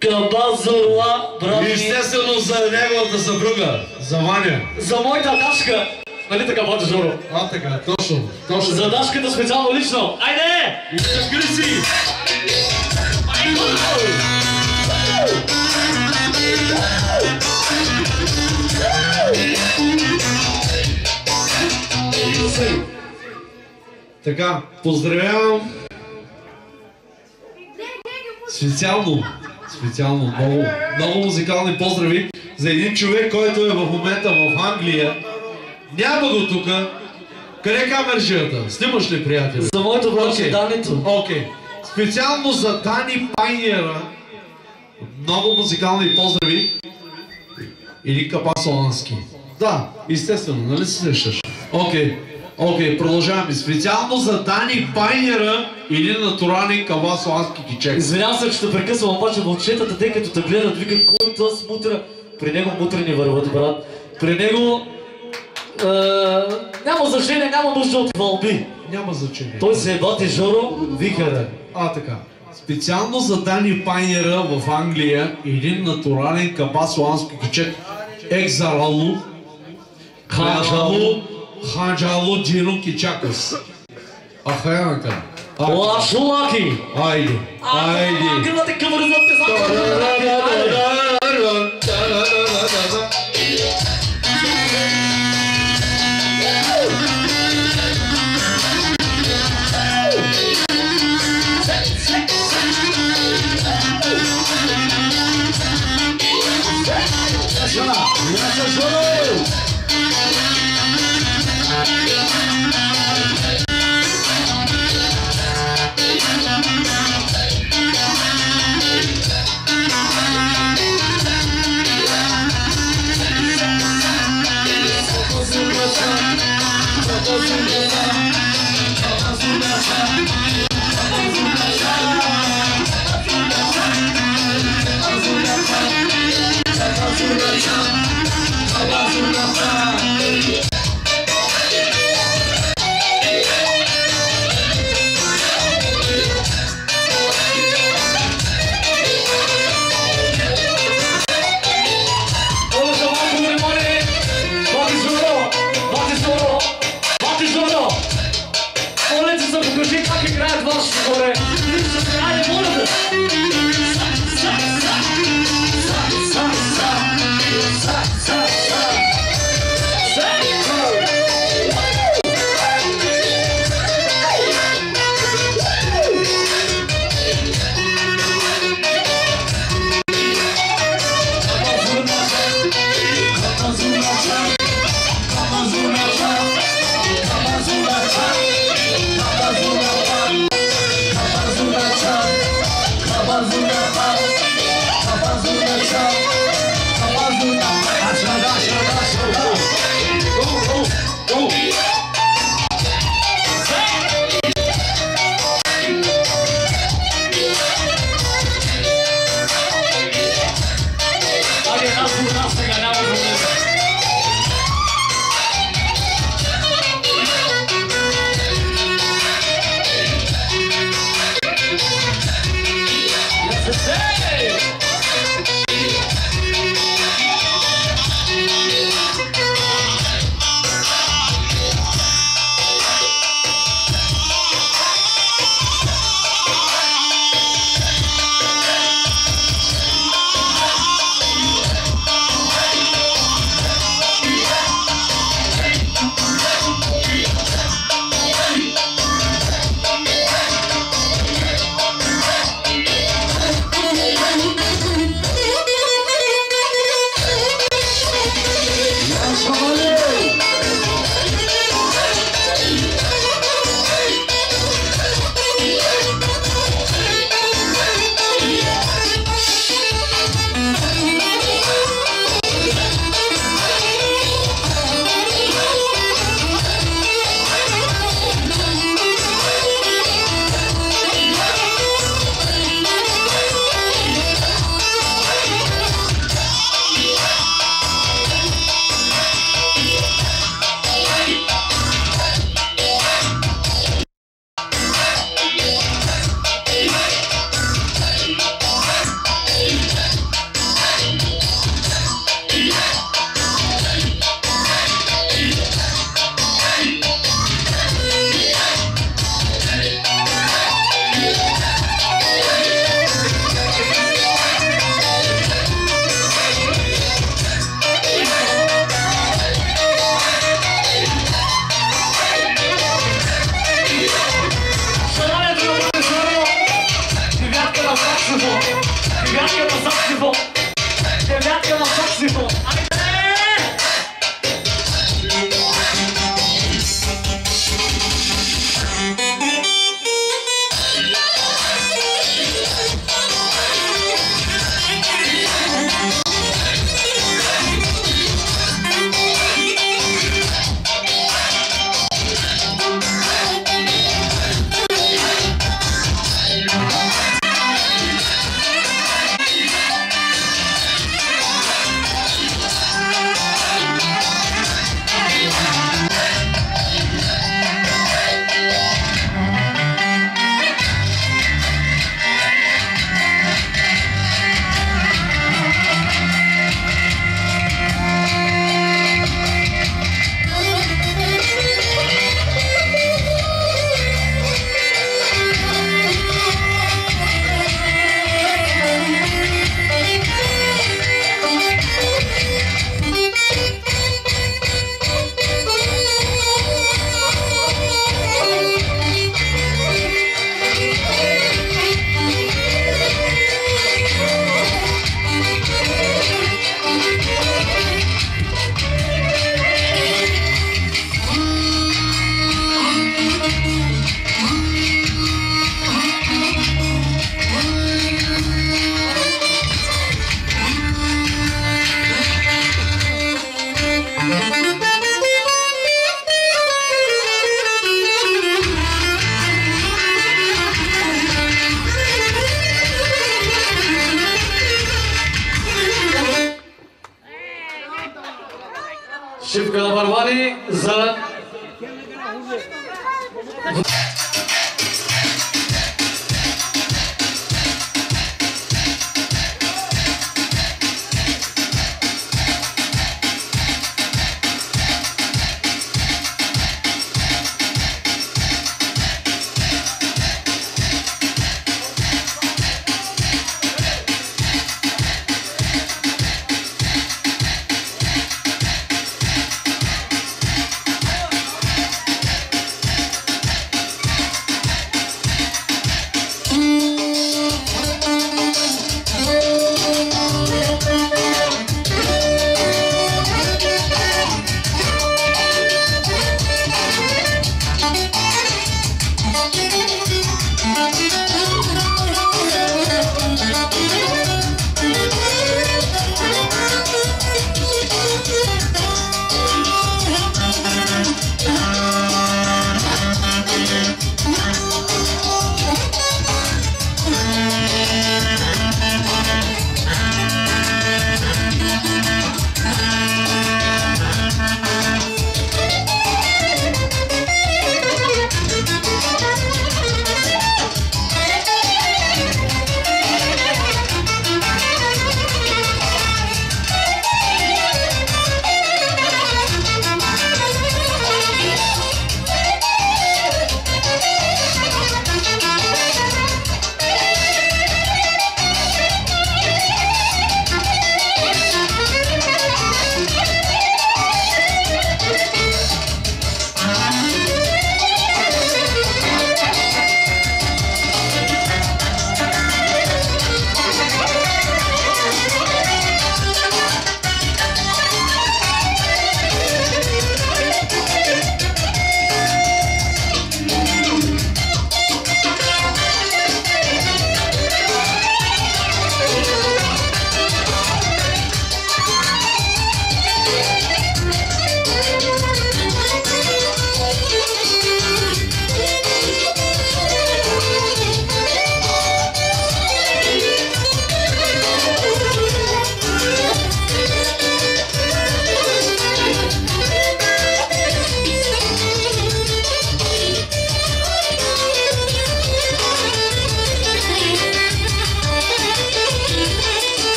Кабазурла, брат. Естествено за неговата съпруга, за Ваня. За моята дашка. Нали така, Бати Жоро? А, така, е. точно, точно. За дашката специално лично. Айде! Искаш си! Айде! Айде! Айде! Така, поздравявам специално, специално много, много музикални поздрави за един човек, който е в момента в Англия. Няма го тук. Къде е камержията? Снимаш ли, приятели? За моето братче Окей. Данито. Окей. Специално за Дани Пайнера. Много музикални поздрави. Или Капасолански. Да, естествено, нали се сещаш? Окей. Окей, продължаваме. Специално за Дани Пайнера или натурален Кабасолански кичек. Извинявам се, че те прекъсвам, обаче момчетата, тъй като те гледат, викат, кой е този мутра? При него мутрени върват, брат. При него е, няма значение, няма нужда от вълби. Няма значение. Той се е бати Жоро, вика да. А, така. Специално за Дани Пайнера в Англия един натурален кабасолански кичек екзаралу Hacalı Cinuk İçakız. Ahayanka. Ola şulaki. Haydi. Haydi. Aklına dikkat vurun. Doğru.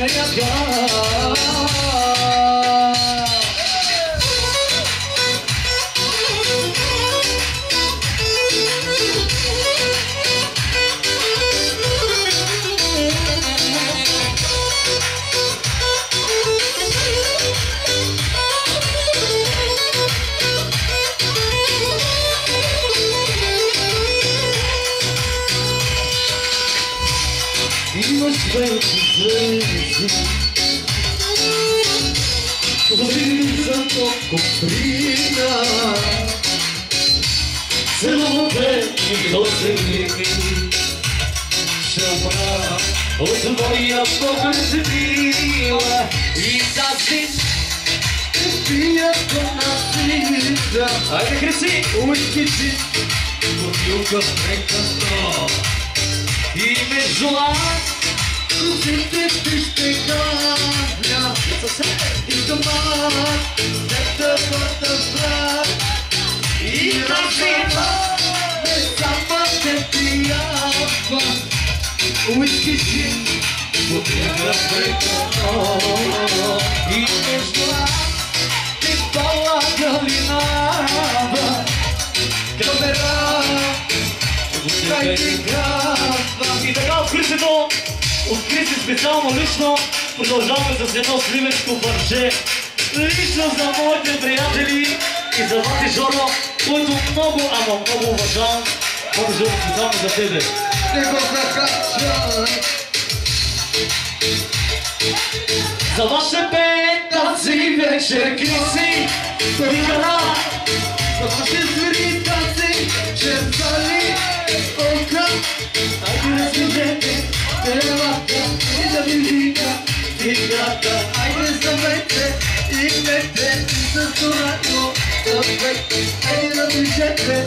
up, go. Odvoja pogrzbiła i za syn Zbija to na syna que Hrsi, uvijek ti Pod jugo preka sto I me žla Zite tište gavlja Djeca se i doma Zete vrta zrak I za syna Само те трябва Уиски си Бутилка прекъсно И между Ти полага линава Камера Край ти казва. И така откритето Открити специално лично Продължаваме с едно сливенско парче. Лично за моите приятели и за Вати Жоро, който много, ама много уважавам. Podrzuć dom do tydy. Za wasze petacy wreszcie krysy To wikana Za wasze zwyritacy Przez zali nimette bize surat o Sohbet ayda bir cephe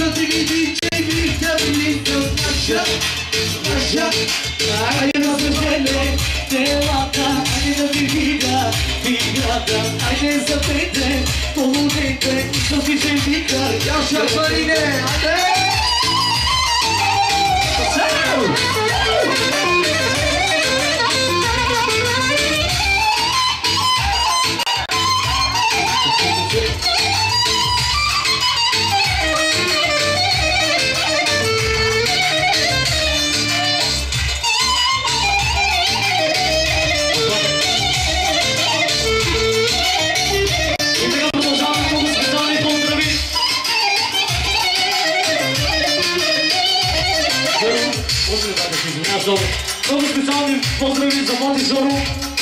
Nasıl gideceğimi bilmiyorum Aşağı, aşağı Aynı nasıl seni Devata, aynı bir vida Vigada, aynı zapete Dolu deyde, nasıl gideceğimi Yaşa Farine, hadi Aşağı Специални поздрави за Вати Жоро.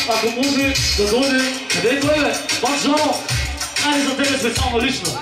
Ако може да дойде, къде е той бе? Вати Жоро, айде за тебе специално лично.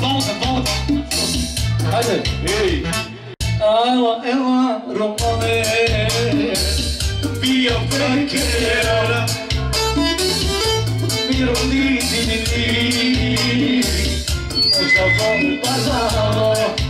Volta, volta. Olha, ei. Ela, ela, romane. Via pequena. Miro di di di. Os avons passaram.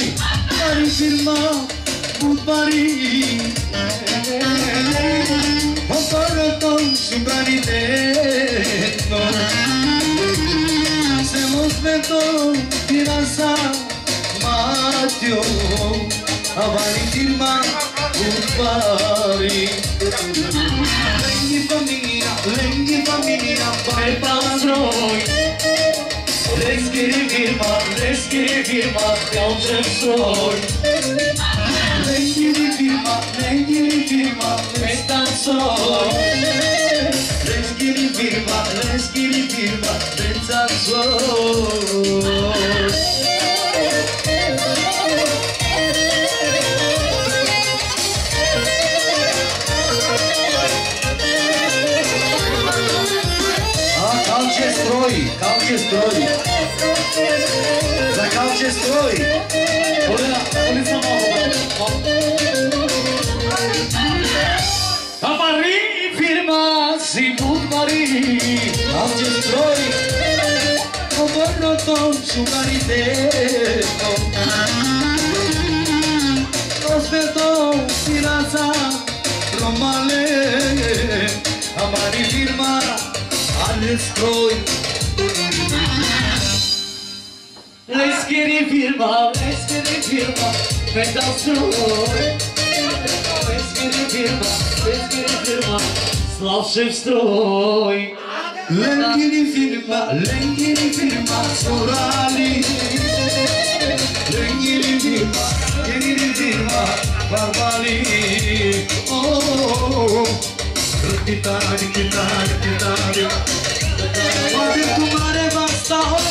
Buddy, buddy, firma, buddy. Comparo con su bariteto. Hacemos de todo y danza, matio. A buddy, firma, buddy. Lengi familia, lengi familia, vai para Let's get it in up, let's get it in up down the floor. Let's get it in up, let's get it in up, let's dance all. Let's get it in up, let's get it in up, let's dance all. Calque Stroi, Calque Stroi. noche firma sin un marí. Noche estoy. Como roto su maritero. Respeto si laza romale. Amari firma al. Let's get it firma, let's get it firma, meta stroi. Let's get it firma, let's get it firma, slawszy w strój. Lęgiri firma, lęgiri firma, surali. Lęgiri firma, lęgiri firma, barbali. Oh, Kitari, kitari, kitari. Padre तुम्हारे वास्ता हो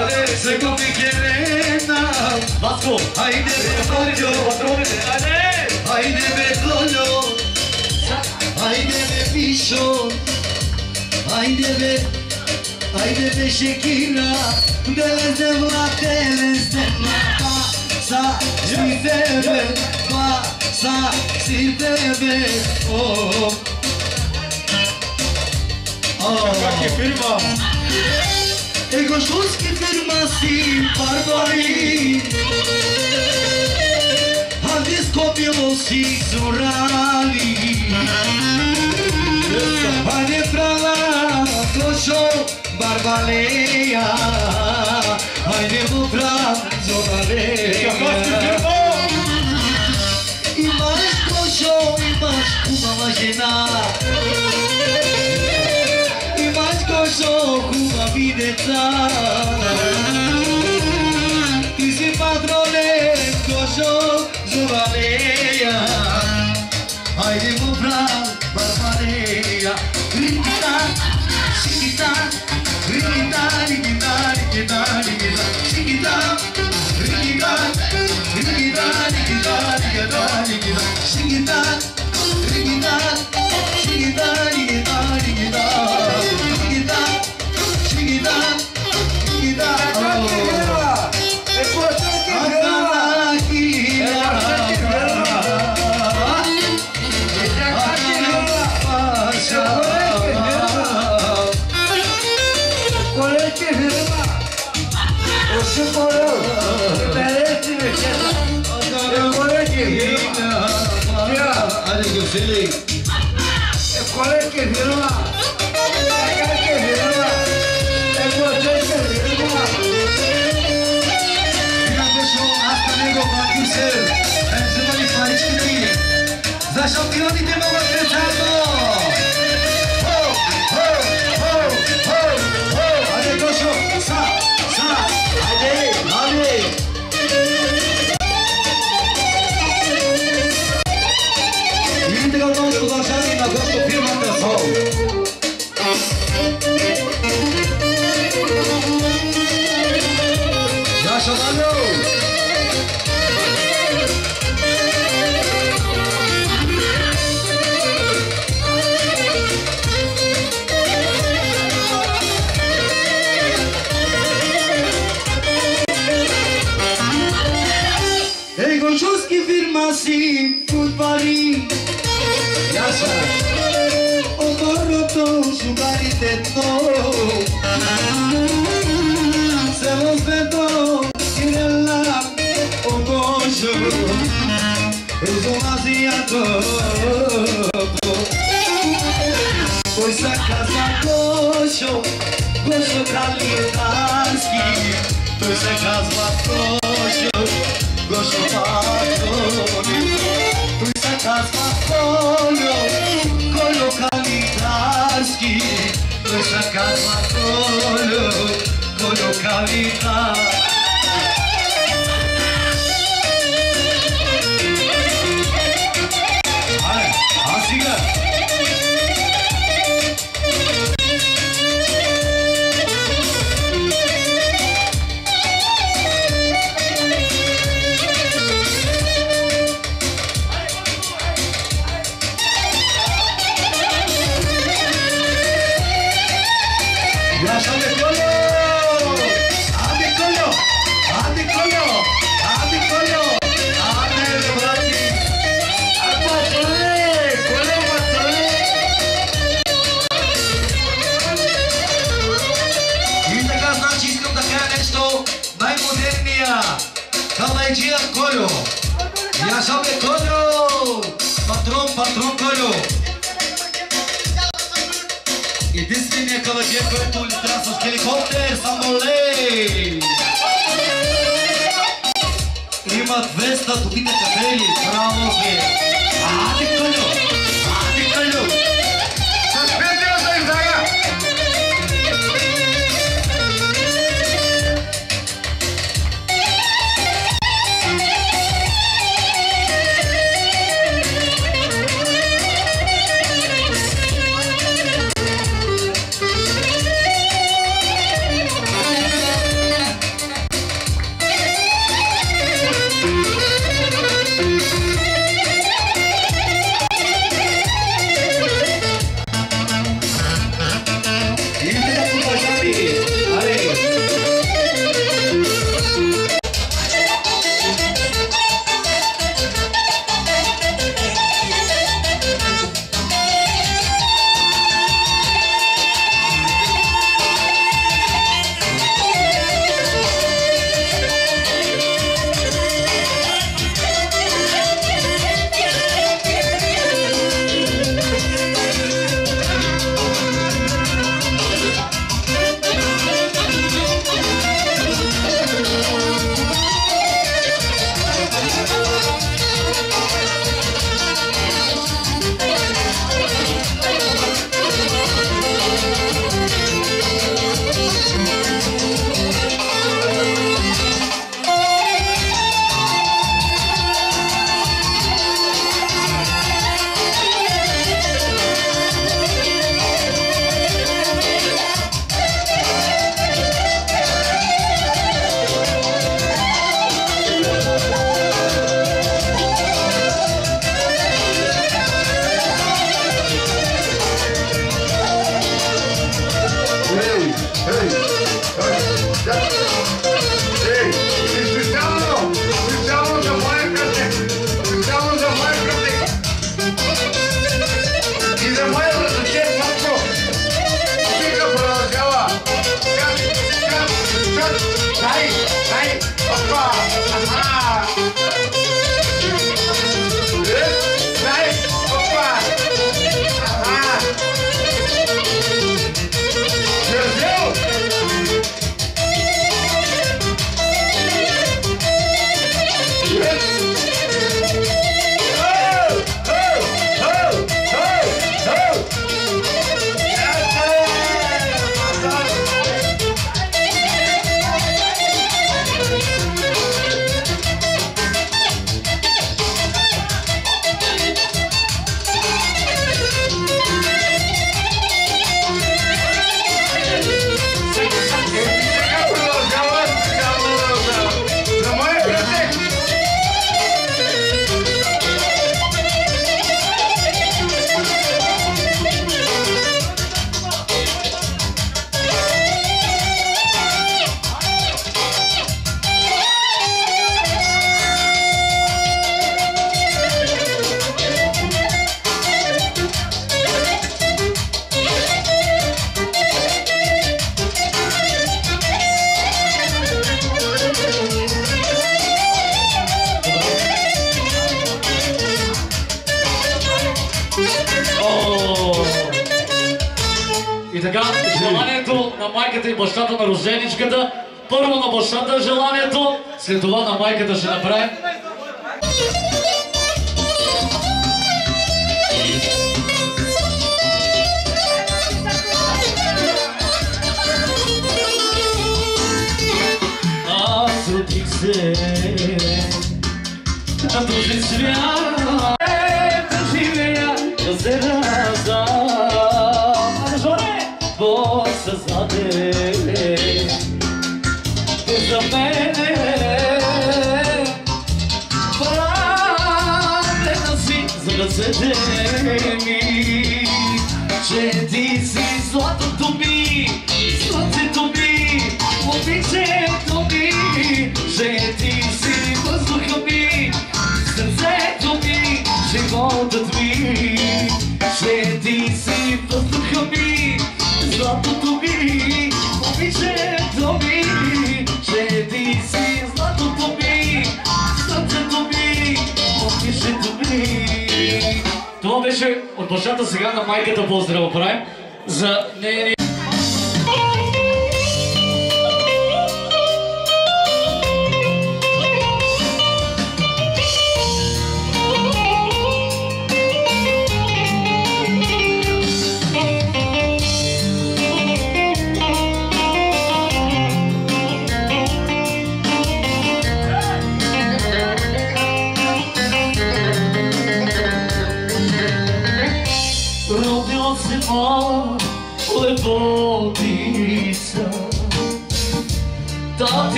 Adesso come querena Vasco, Haydi be koyo Haydi be koyo Haydi be pisho Haydi be Haydi be şekila Deleze vla deleze vla Sa si tebe Pa sa si tebe Oh. Oh firma Εγώ σκοτς και τερμαστή παρβολή Αντισκόπιος η ζουράλι Πάνε φραλά φλόσο μπαρβαλέα. Άινε μου φραλ ζωραλέα. Είμαστε φλόσο, είμαστε κουμαμαγενά Είμαστε φλόσο, fidețară Crisi patrole, coșo, zubaleia Hai de mufla, barbaleia Rinita, chiquita, rinita, rinita, rinita, rinita Chiquita, rinita, rinita, rinita, rinita, rinita Chiquita, rinita, rinita, rinita, rinita, Silly. ¿Cuál es que firma? ¿Cuál es que firma? El coche que firma. Fíjate eso, hasta luego, Martín Ser. Everybody, Paris, Kitty. Zashot, Kirani, Tema, buscaba solo con localidad.